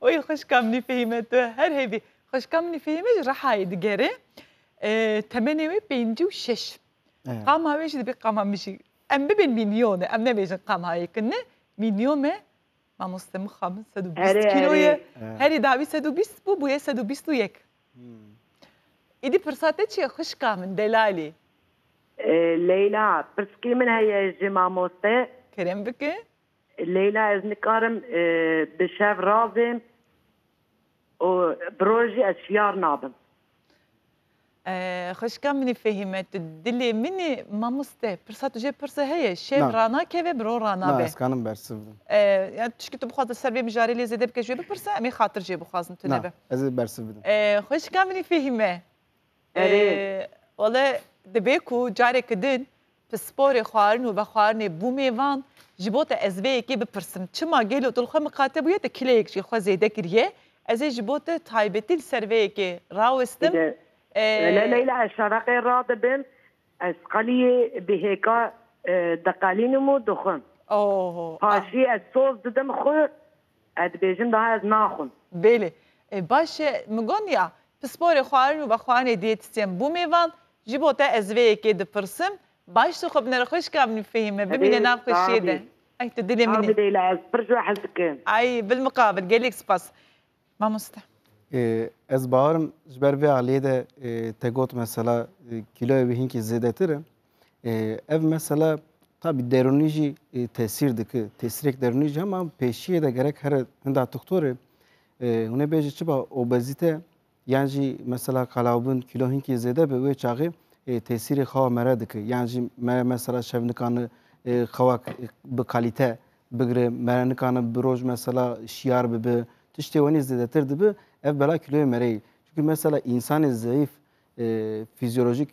Speaker 1: Oy xweşika minî fehîme tu her hevî xweşika minî fehîme ji rehayê digere temenê wê pêncî û şeş. Qama wê jî dibê qama min jî em bibin milyon e em nebêjin qamayê kinne milyon me? Mamoste min xwe min sed û
Speaker 16: Erê,
Speaker 1: bîst kîloye
Speaker 16: erê.
Speaker 1: herî dawî sed û bîst bû bûye sed û bîst û yek. Îdî pirsate çi ye xweşika min delalê
Speaker 16: E, Leyla pirskî min heye ji mamoste.
Speaker 1: Kerem bike.
Speaker 16: Leyla ez nikarim e, bi şev razêm û bi rojî ez şiyar nabim.
Speaker 1: Ee, Xoşka minî fehîme tu dilê minî mamoste pirsa tu jê pirsa heye şev
Speaker 13: Na.
Speaker 1: rana keve biro rana
Speaker 13: Na
Speaker 1: be.
Speaker 13: ez kanim bersiv bidim.
Speaker 1: Ee, ya tişkî tu bixwaze ser vê mijarê lê zêde bike jê bipirse em ê xatir jê bixwazin tu nebe.
Speaker 13: ez bersiv bidim.
Speaker 1: Ee, Xoşka minî fehîme.
Speaker 16: Erê.
Speaker 1: Wale dibe ku careke din pi sporê xwarin û vexwarinê bû mêvan ji bo te ez vê yekê bipirsim. Çima gelo tu li xwe miqate bûye te kileyek jî xwe zêde kiriye. Ez ê ji bo te taybetî li ser vê yekê rawestim.
Speaker 16: لا ليلى الشرقي راضي بن اسقلية بهيكا دقالين مو دخن
Speaker 1: اوه
Speaker 16: هاشي الصوص ددم خو اد بيجن ده از ناخن
Speaker 1: Belê. E baş e min gon ya pi sporê xwarin û vexwarinê diyetîsyen bû mêvan ji bo te ez vê yekê dipirsim baş tu xwe binêre xweş ka min fehîme bibîne nav xweşiyê de. Ay tu dilê
Speaker 16: هذه
Speaker 1: minî.
Speaker 16: ليلى از برجع حزكن
Speaker 1: Ay bilmuqabil gelek spas. Mamoste.
Speaker 13: Ee, ez bawarim ji ber vê aliyê de e, te got mesela e, kiloya wî hinkî zêdetir e. E, ev mesela tabi derûnî jî e, tesîr dike tesîrek derûnî jî hema pêşiyê de gerek here hinda doktorê e, hûn ê bêje çiba obezîte yan jî mesela qalawbûn kilo hinkî zêde bi wê çaxê e, tesîrê xewa mere dike yan jî me mesela şev nikane e, xewak e, bi kalîte bigire me nikane bi roj mesela şiyar bibe tiştê wenî zêdetir dibe ev bela kiloya mereyî çünkü mesela insanê zayıf e, fizyolojik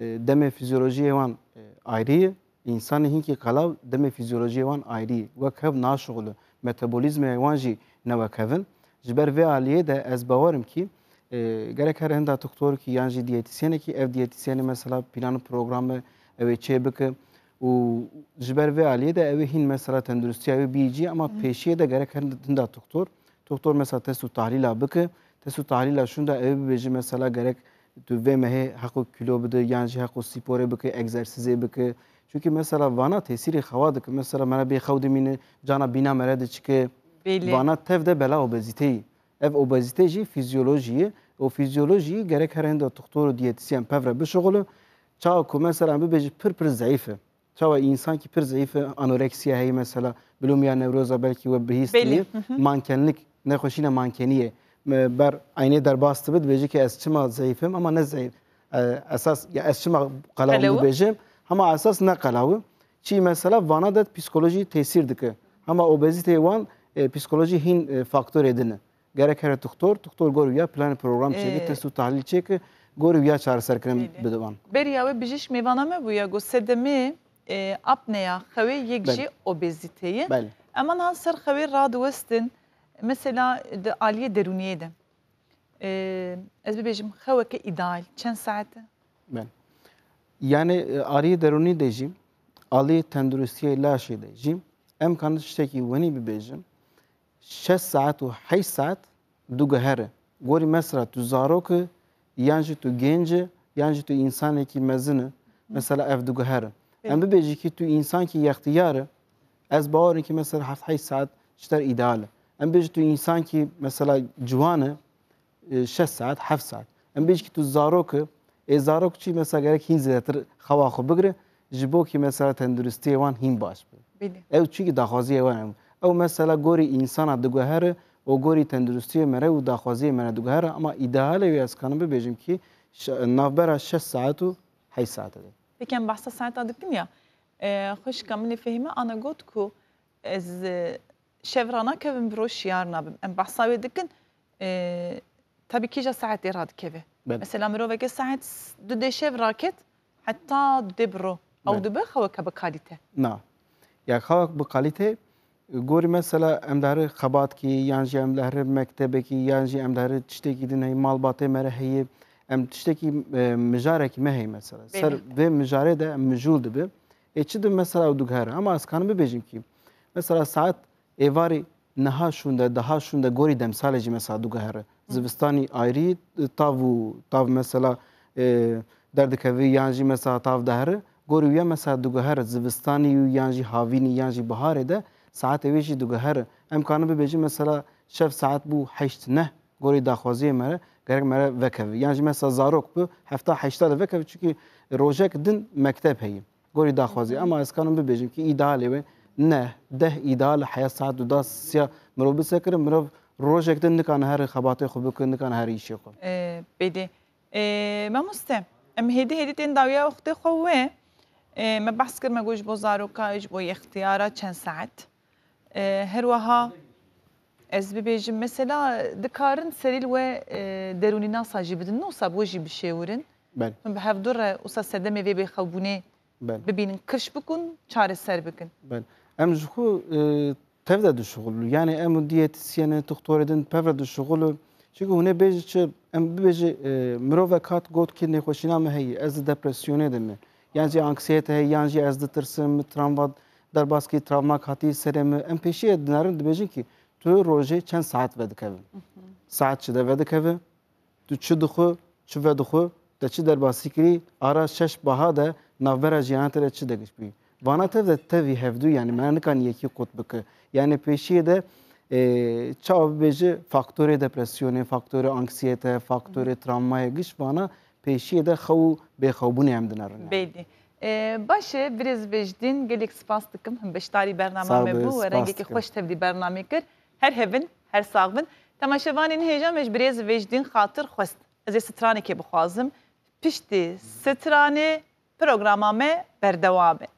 Speaker 13: e, demê fizyolojiyê wan e, ayrı ye insanê hinkî qelav demê fizyolojiyê wan ayrı ye wek hev naşixule metabolîzmê wan jî newekevin ji ber vê aliyê de ez bawerim kî hinda doktorkî yan jî diyetîsyenekî ev diyetîsyenê mesela planı programı ev ê çê bike û ji ber vê aliyê de ew hîn mesela tenduristiya wê bîjî ama pêşiyê de gerek her hinda doktor. Doktor mesela test û tahlîla bike test û tahlîla şûn da ew bibêje mesela gerek tu vê mehê heqû kilo bide yan jî heqû spîporê bike egzersîzê bike çünkü mesela vana tesîrê xewa dike mesela me bê xew dimîne cana bîna me re diçike vana tev de bela obezîteyî ev obezîte jî fizyolojiyê û fizyolojiyî gerek her hinda doktor û diyetisyen pevre bişixule çawa ku mesela bibêje pir pir zayıf e çawa insan ki pir zayıf e anoreksiya heye mesela bilûmiya nevroza belkî we bihîstiye mankenlik nexweşîna mankeniyê me ber aynê derbas dibit dibêje ki ez çima zayıfım ama ne zayıf E, esas ya ez çima qelaw dibêjim ama esas ne qelaw çi mesela vana de psikolojî tesîr dike. Ama obezîteyê wan e, psikolojî hîn e, faktör edine gerek her doktor, doktor görüyor plan program
Speaker 1: çeki,
Speaker 13: test u tahlil çeki, görüyor ya çare serkinem bedevan.
Speaker 1: Beriya ve bijiş mevaname bu ya go sedemi e, apnea,
Speaker 13: xavi
Speaker 1: yekji obeziteyi.
Speaker 13: Bel.
Speaker 1: Aman han ser xavi radu mesela de aliye deruniye de. E, ez bebejim xavake ideal, çen saati?
Speaker 13: Bel. Yani e, aliye deruni dejim, aliye tendürüstiye laşi dejim, em kanı şeki veni bebejim. 6 ساعت و 8 ساعت دوگهره گوری مثلا تو زاروک یانجی تو گنج یانجی تو انسانی که مزنه مثلا اف دوگهره ام ببیجی که تو انسان که یختیاره از باورم که مثلا 7 8 ساعت چتر ایداله. ام بيجي تو انسان كي مثلا جوانه 6 ساعات 7 ساعات ام بيجي كي تو زاروك اي زاروك چي مثلا گرك هين زياتر خوا خو بگره جبو كي مثلا تندرستي
Speaker 1: وان
Speaker 13: هين باش بي او چي كي دخوازي وان însana diguhere û gorî tenduristiyê me re û daxwaziyê me re diguhere ama îdealê wê ez kanim bibêjim ki ş- navbera şeş saet û heşt saet e
Speaker 1: Peki em behsa saeta dikin ya. E, xweşka min ê fehîme ana got ku ez e, şev nakevim biro şiyar nabim. Em behsa wê dikin e, tabii kîja saetê radikeve.
Speaker 13: Ben.
Speaker 1: Mesela miroveke saet du dê şev raket heta du dê biro. Ew
Speaker 13: Ben.
Speaker 1: dibe xeweke bi kalîte.
Speaker 13: Na. Ya xewek bi kalîte gorî mesela em dare xebatkî yan jî em dare mektebekî yan jî em dare tiştekî din heye malbatê me re heye em tiştekî e, mijarekî me heye mesela. Ser
Speaker 1: Belê.
Speaker 13: vê mijarê de dibe. Ê çi din mesela ew dihere ama ez kanim bibêjim ki mesela saet êvarê niha şûn de daha şûn de gorî demsalê jî mesela dihere. Zivistanî ayrî tav û tav mesela e, derdikevî yan jî mesela tav dihere gorî wî mesela dihere zivistanî û yan jî havînî yan jî biharê de saetê wê jî dihere em kanim bibêjim mesela şev saet bû heşt neh gorî daxwaziyê me re gerek me re vekeve yan jî mesela zarok bi hefta heşta de vekeve çünkü rojek din mekteb heye gorî daxwazî ama ez kanim bibêjim ki îdealê wê ne deh îdeal heya saet du da siya mirov bisekirin mirov rojek din nikane herî xebatê xwe bikin nikane herî îşê xwe
Speaker 1: E, belê.
Speaker 17: مامۆسته ئەم هێدی هێدی تێن داویا وەختی خۆوێ me behs kir me goş bo zaroka ji bo ixtiyara çend saet herweha ez bibêjim mesela dikarin serîl we derûnîna sa jî bidin nosa bo jî bişêwirin
Speaker 13: Ben.
Speaker 17: min bi hevdure wisa sedemê vê bêxewbûnê
Speaker 13: Ben.
Speaker 17: bibînin kirş bikun çareser bikin
Speaker 13: Ben. Em ji xwe tevde dişuxulu. Yani em diyetisyene, doktorê din pevre dişuxulu. Çünkü hûne bêjî çi em bibêjî mirovek hat got ki nêxweşîna me heye ez di depresyonê de me. Yan jî anksiyete heye yan jî ez ditirsim travma derbaskî travmak hatî serê me em pêşiye dinarin dibêjin ki tu rojê çend saet ve dikevin. Saet çi de ve dikeve tu çi dixwe çi ve dixwe te çi derbasî kirî ara şeş baha de navbera jiyana te de çi digiş bî. Vana tev de tevî hevdû yani me nikan yekî qut bike. Yani pêşiye de çav bêje faktorê depresyonê, faktorê anksiyete, faktorê travmayê giş vana pêşiye de xew bêxewbûnê em dinarin.
Speaker 17: Belli.
Speaker 12: باشه برزبجدین گلک سپاس دکم هم بشتاری برنامه بو و رنگی خوش تبدی برنامه کر هر هبن هر ساغبن تماشاوان
Speaker 18: این هیجان مش برزبجدین خاطر خوست از سترانی که بخوازم پشتی سترانی
Speaker 1: برنامه بردوامه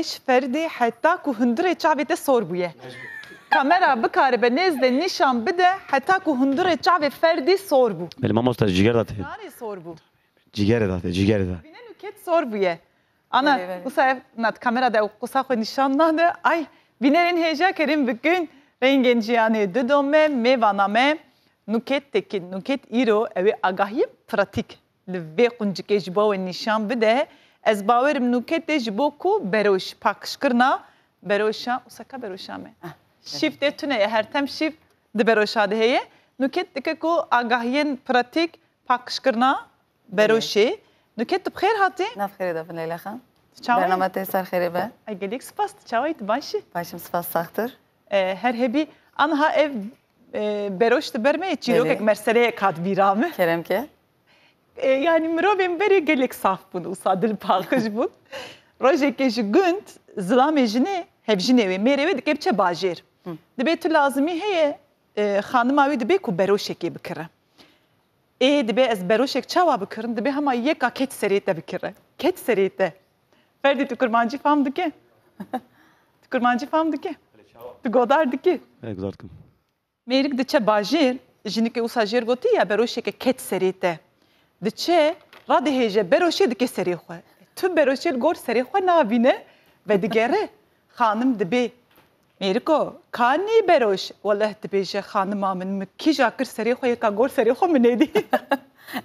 Speaker 1: 25 ferdê heta ku hundirê çavê sor bûye. Kamera bikaribe nezde nişan bide heta ku hundirê çavê ferdî sor bû.
Speaker 19: Belê mamosta ciger da tê.
Speaker 1: Narê sor bû.
Speaker 19: Cigerê da tê, cigerê
Speaker 1: da. Bîne sor bûye. Ana, kusa ev, nat kamera da kusa xwe nişan nade. Ay, binerin heyeca kerim bugün rengin cihane dödome, mevaname, nuket tekin, nuket iro, evi agahim pratik. Ve kuncike jibo ve nişan bide ez bawerim nûketê ji bo ku beroş paqişkirina beroşa usaka beroşa me şîf de tune her tem şîf di beroşa de heye nûket dike ku agahiyên pratik paqişkirina beroşê nûket tu bixêr hatî
Speaker 20: Navxêrê davin Leyla xan. Bername te ser xêrê be.
Speaker 1: Ay gelek spas çawayê tu başî.
Speaker 20: Başım spas saxtir.
Speaker 1: Her hebî anha ev e, beroş di ber me çîrokek mersereyek hat bîra me.
Speaker 20: Kerem ke.
Speaker 1: E, yani mirovim beri gelek saf bunu usadil palkış bun. Rojeke ji günd zilame jine hep jine ve mereve dikep çe bajir. Dibe tu lazımi heye e, xanıma wî dibe ku beroşekê bikire. E, Ê dibe ez beroşek çawa bikirin dibe hema yeka ket serê te. Ket serê te. Tu kurmancî fam dike. Tu kurmancî fam dike. Tu godar dike.
Speaker 19: Evet godardım.
Speaker 1: Mêrik diçe bajêr, jinikê wisa jêr gotiya beroşeke ket serê. Diçe radihêje beroşê dike serê xwe. Tu beroşê gor serê xwe nabîne ve digere xanim dibe. Mêriko kanî beroş weleh dibêje xanima min min kîja kir serê xwe yeka gor serê xwe min êdî.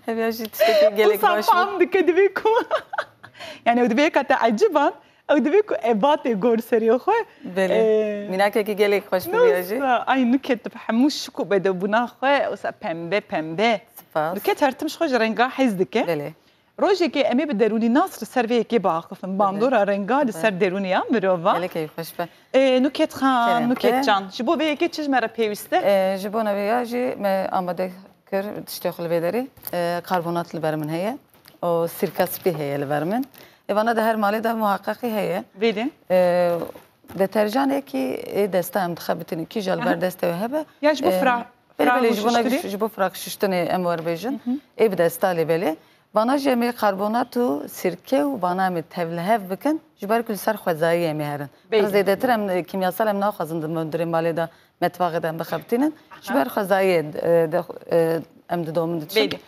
Speaker 20: Ev ya jî tiştekî gelek baş bû.
Speaker 1: fam dike dibe ku. Yani ew dibe yeka te eciban ew dibe ku ebatê gor serê xwe.
Speaker 20: Mînakekî gelek xweş jî.
Speaker 1: Ay nuket bi hemû şik û bedebûna xwe wisa pembe pembe. Nuket her tim ji xwe ji renga hez dike.
Speaker 20: Belê.
Speaker 1: Rojekê em ê bi derûnî nas li ser vê yekê biaxifin. Bandora renga li ser derûniya mirova. Ê, Nuket xan, nuket can. Ji bo vê yekê çi ji me re pêwîst e?
Speaker 20: Ji bo nevê ya jî me amade kir tiştê xwe li vê derê. E, Karbonat li ber min heye. O sirka spî heye li ber min. Evana da her mali da muhakkaki heye.
Speaker 1: Beli.
Speaker 20: E, deterjan ki deste em dixebitin ki jel ber deste hebe.
Speaker 1: Ya ji bu fra. Beli
Speaker 20: beli ji buna ji bu frak şiştini em var bejin. E bi destali beli. Bana jemi karbonatu sirke u bana mi tevlehev bikin. Ji ber kul ser xwezayı yemi herin.
Speaker 1: Ez
Speaker 20: dedetir em e, kimyasal em naxwazindim möndirim mali da metvağı da em dixebitinin. Ji ber xwezayı e, e, em
Speaker 1: de domin diçin.
Speaker 20: Beli.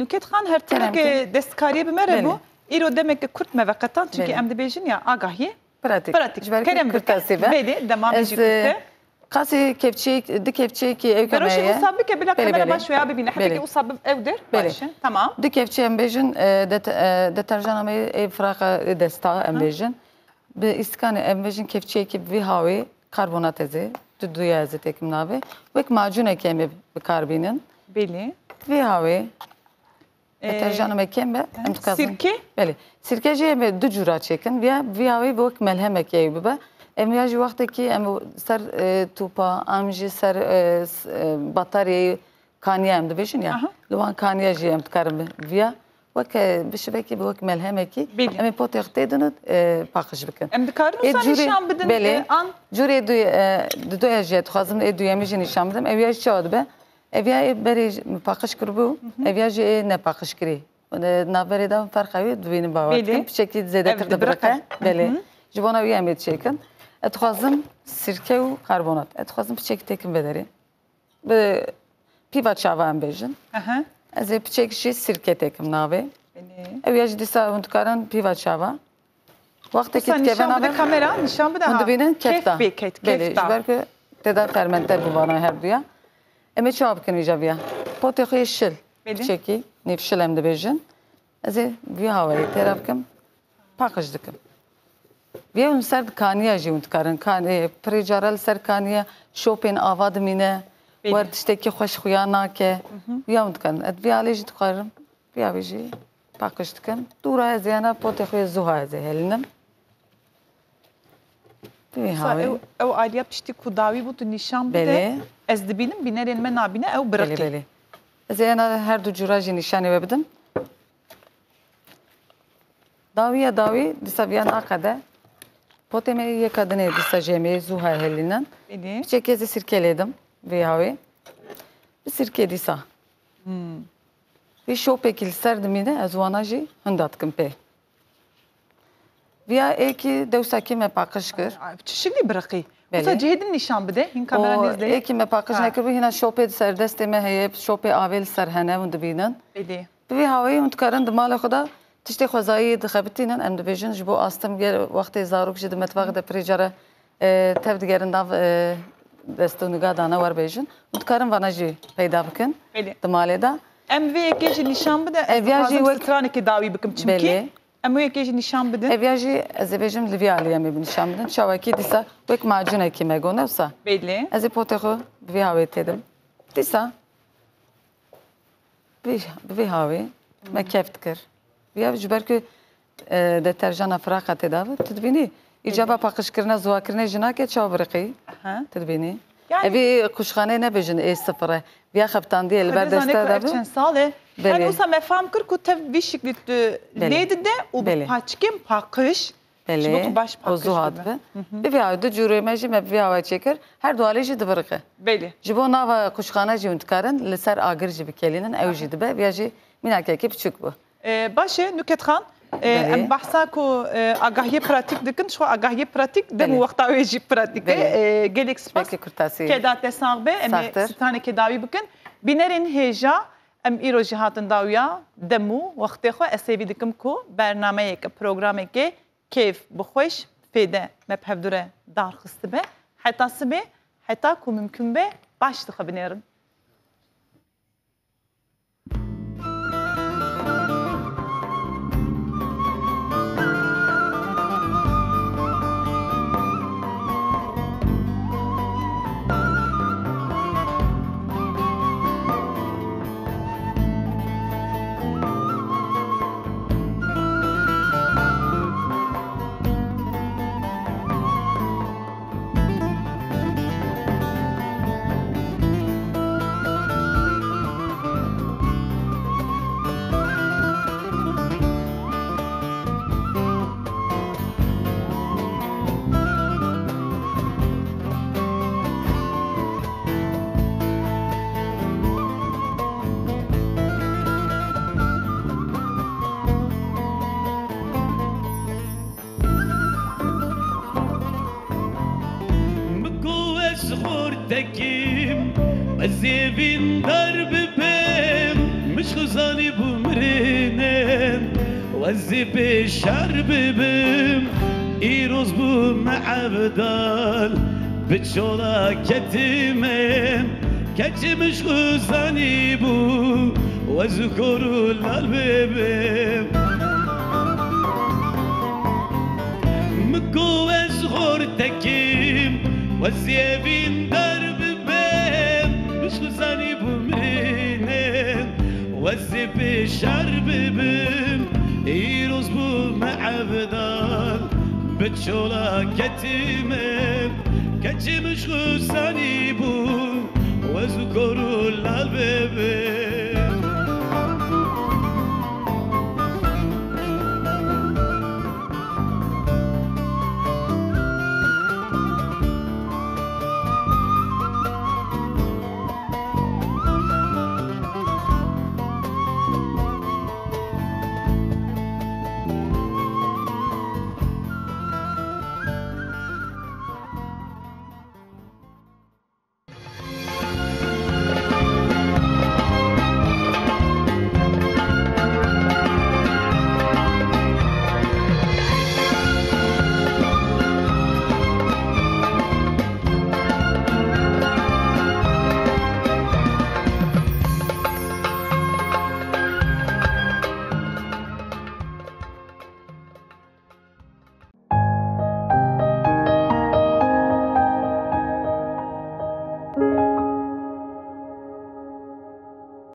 Speaker 1: نوکت خان هر تنک دستکاری
Speaker 20: بمره
Speaker 1: بو îro demeke kurt mevekatan çünkü em dibêjin ya agahiyê
Speaker 20: pratik
Speaker 1: pratik kerem dike vedê
Speaker 20: demamê
Speaker 1: jî kurte
Speaker 20: قاسي
Speaker 1: كيفتشيك دي كيفتشيكي او
Speaker 20: كمان
Speaker 1: روشي وصاب
Speaker 20: بك بلا كاميرا باش ويا ببينا حتى كي وصاب او دير باش تمام دي كيفتشي ام بيجن ده ترجمه اي فراغ دستا ام بيجن بإسكان ام بيجن كيفتشيكي بي هاوي كربونات ازي دو يازي
Speaker 1: تكمنابي
Speaker 20: وك معجونه
Speaker 1: كيمي
Speaker 20: بكاربينن بلي بي هاوي Deterjanı kembe,
Speaker 1: Sirke?
Speaker 20: Beli. Sirke je me du cura çekin. Viya viya ve vok melhemek ye bibe. Em ya ji vakti ki em ser e, tupa, e, e, em ji ser bataryayı kaniye em de beşin ya. Luan kaniye ji em tkarım viya. Veke bir şebeki vok melhemeki. Em potek tedinut pakış bikin.
Speaker 1: Em dikarım
Speaker 20: sen
Speaker 1: nişan bidin. Beli.
Speaker 20: Cure du du ejet hazım edu yemijin nişan bidim. Ev ya ji çadı be. اویا بری پاکش کربو اویا جی نپاکش کری نابری دام فرق اوی دوینی باور کن پشکی زده تر
Speaker 1: دبرکن
Speaker 20: بله جبان اوی
Speaker 1: امید
Speaker 20: چیکن
Speaker 1: اتخازم
Speaker 20: سرکه
Speaker 1: و کربونات
Speaker 20: اتخازم پشکی تکن بداری به پیوات شاوا ام بیجن از پشکی سرکه تکم نابه اویا جی دیسا اونتکارن پیوات شاوا وقتی
Speaker 1: که
Speaker 20: کفن آبی کامera نشان بده. اون دبینن
Speaker 1: کفتا.
Speaker 20: کفتا. بله. جبر که تدا فرمنتر بودن هر دویا.
Speaker 1: Sen
Speaker 20: dikeve
Speaker 1: nişan bide
Speaker 20: navê
Speaker 1: kamera, nişan bide
Speaker 20: Hûn
Speaker 1: ha.
Speaker 20: dibînin
Speaker 1: Kef
Speaker 20: kefta
Speaker 1: bê, ket-
Speaker 20: belê
Speaker 1: kefta.
Speaker 20: ji ber ku têda fermente bûvana her duya em ê çawa bikin vîja viya potê yê şil.
Speaker 1: Belê.
Speaker 20: piçekî nêv şil em dibêjin ez ê vî havayê têra bikim paqij dikim. Vê hûn ser kaniya jî hûn dikarin pirê cara li ser kaniya şopên ava dimîne wer tiştekî xweş xuya nake. Ya hûn dikarin et vî alê jî dixwarim vî avê jî paqij dikim. Dûra ez yana potê xwe yê zûha ez ê helinim Vî
Speaker 1: Sa
Speaker 20: havê
Speaker 1: ew ew aliya piştî ku dawî bû tu nîşan bide.
Speaker 20: Belê.
Speaker 1: Ez dibînim bînerên me nabîne ew
Speaker 20: Belê
Speaker 1: biriqî.
Speaker 20: belê. Ez ê yana her du cura jî nîşanê we bidim. Dawiya dawî dîsa viya naqede. Potê me yê kadinê dîsa jêmê zû helînin.
Speaker 1: Belê.
Speaker 20: Çekê ez ê sirke lêdim vê havê. Bi sirkê dîsa. Vê şopekî li ser dimîne ez wana jî hinda dikim pê. Viya êkî dewsekî me paqij kir.
Speaker 1: Çişikî biriqî.
Speaker 20: Belê.
Speaker 1: Kusa cihedin nîşan bide. Hin kamera
Speaker 20: O
Speaker 1: nêzleyê.
Speaker 20: êkî me paqij
Speaker 1: Ha.
Speaker 20: nekir hîna şopê di ser destê me heye şopê avê li ser hene hûn dibînin.
Speaker 1: Belê.
Speaker 20: Bi vê hawayê hûn dikarin di malê xwe de tiştê xwezayî dixebitînin em dibêjin ji bo astim gel wextê zarok jî di metvaxê de pirê care e, tev digerin nav e, destûniga dane werbêjin hûn dikarin vana jî peyda bikin
Speaker 1: Belê.
Speaker 20: di malê de
Speaker 1: Em vê yekê jî nîşan bide. Ez
Speaker 20: Ev ya jî
Speaker 1: dixwazim
Speaker 20: wek-
Speaker 1: stranekê dawî bikim
Speaker 20: Belê.
Speaker 1: çimkî. Em
Speaker 20: vî aliyê em ê binîşan bidin. Çawekî dîsa wek macunekî me got newsa
Speaker 1: Belê.
Speaker 20: ez ê potê xwe bi vê hawê têdim dîsa bi vê hawê me kef dikir ya ji ber ku e, deterjana firaqa têda bi tu dibînî îcaba paqijkirina ziwakirinê jî nake çawa biriqî.
Speaker 1: Aha.
Speaker 20: tu dibînî
Speaker 1: Yani-
Speaker 20: evî quşxanê nebêjin ê sıfır e viya xebtandiye li ber
Speaker 1: Tabii
Speaker 20: deste
Speaker 1: zannediyorum
Speaker 20: de
Speaker 1: ev de. Ji bo
Speaker 20: Belê
Speaker 1: tu baş
Speaker 20: o
Speaker 1: paqij
Speaker 20: zû hat
Speaker 1: dibe.
Speaker 20: bi bi vê hawê du cûrê me jî me bi vê hawê çêkir her du alê jî dibiriqe
Speaker 1: Belê.
Speaker 20: Ji bo nava quşxane jî hûn dikarin li ser agir jî bikelînin ew jî dibe viya jî mînakekî biçûk bû
Speaker 1: Ee, Başê Nûketxan
Speaker 20: Belê.
Speaker 1: em behsa ku e, agahiyê pratik dikin şu agahiyê pratik
Speaker 20: Belê.
Speaker 1: wexta wê jî pratik e. Ee, gelek spas. Keda te sağ be em stranekê dawî bikin. Bînerên hêja em îro jî hatin dawiya demû wextê xwe ez sêvî dikim ku bernameyeke programekê kêf bixweş fêde me hevdure darxist be heta sibê heta ku mümkün be baş dixe binêrin
Speaker 12: مكوش وزيبين درب بيم مش خزاني بمرينين وزيب شرب بيم إيروز بو معبدال بتشولا كتيمين كتي مش خزاني بو وذكروا الالبيبين مكوش غورتكيم والزيابين درب والزيب شرب بين يروز بو معبدان بتشولا كتيمين كتي مش خزاني بو وذكروا الالبيبين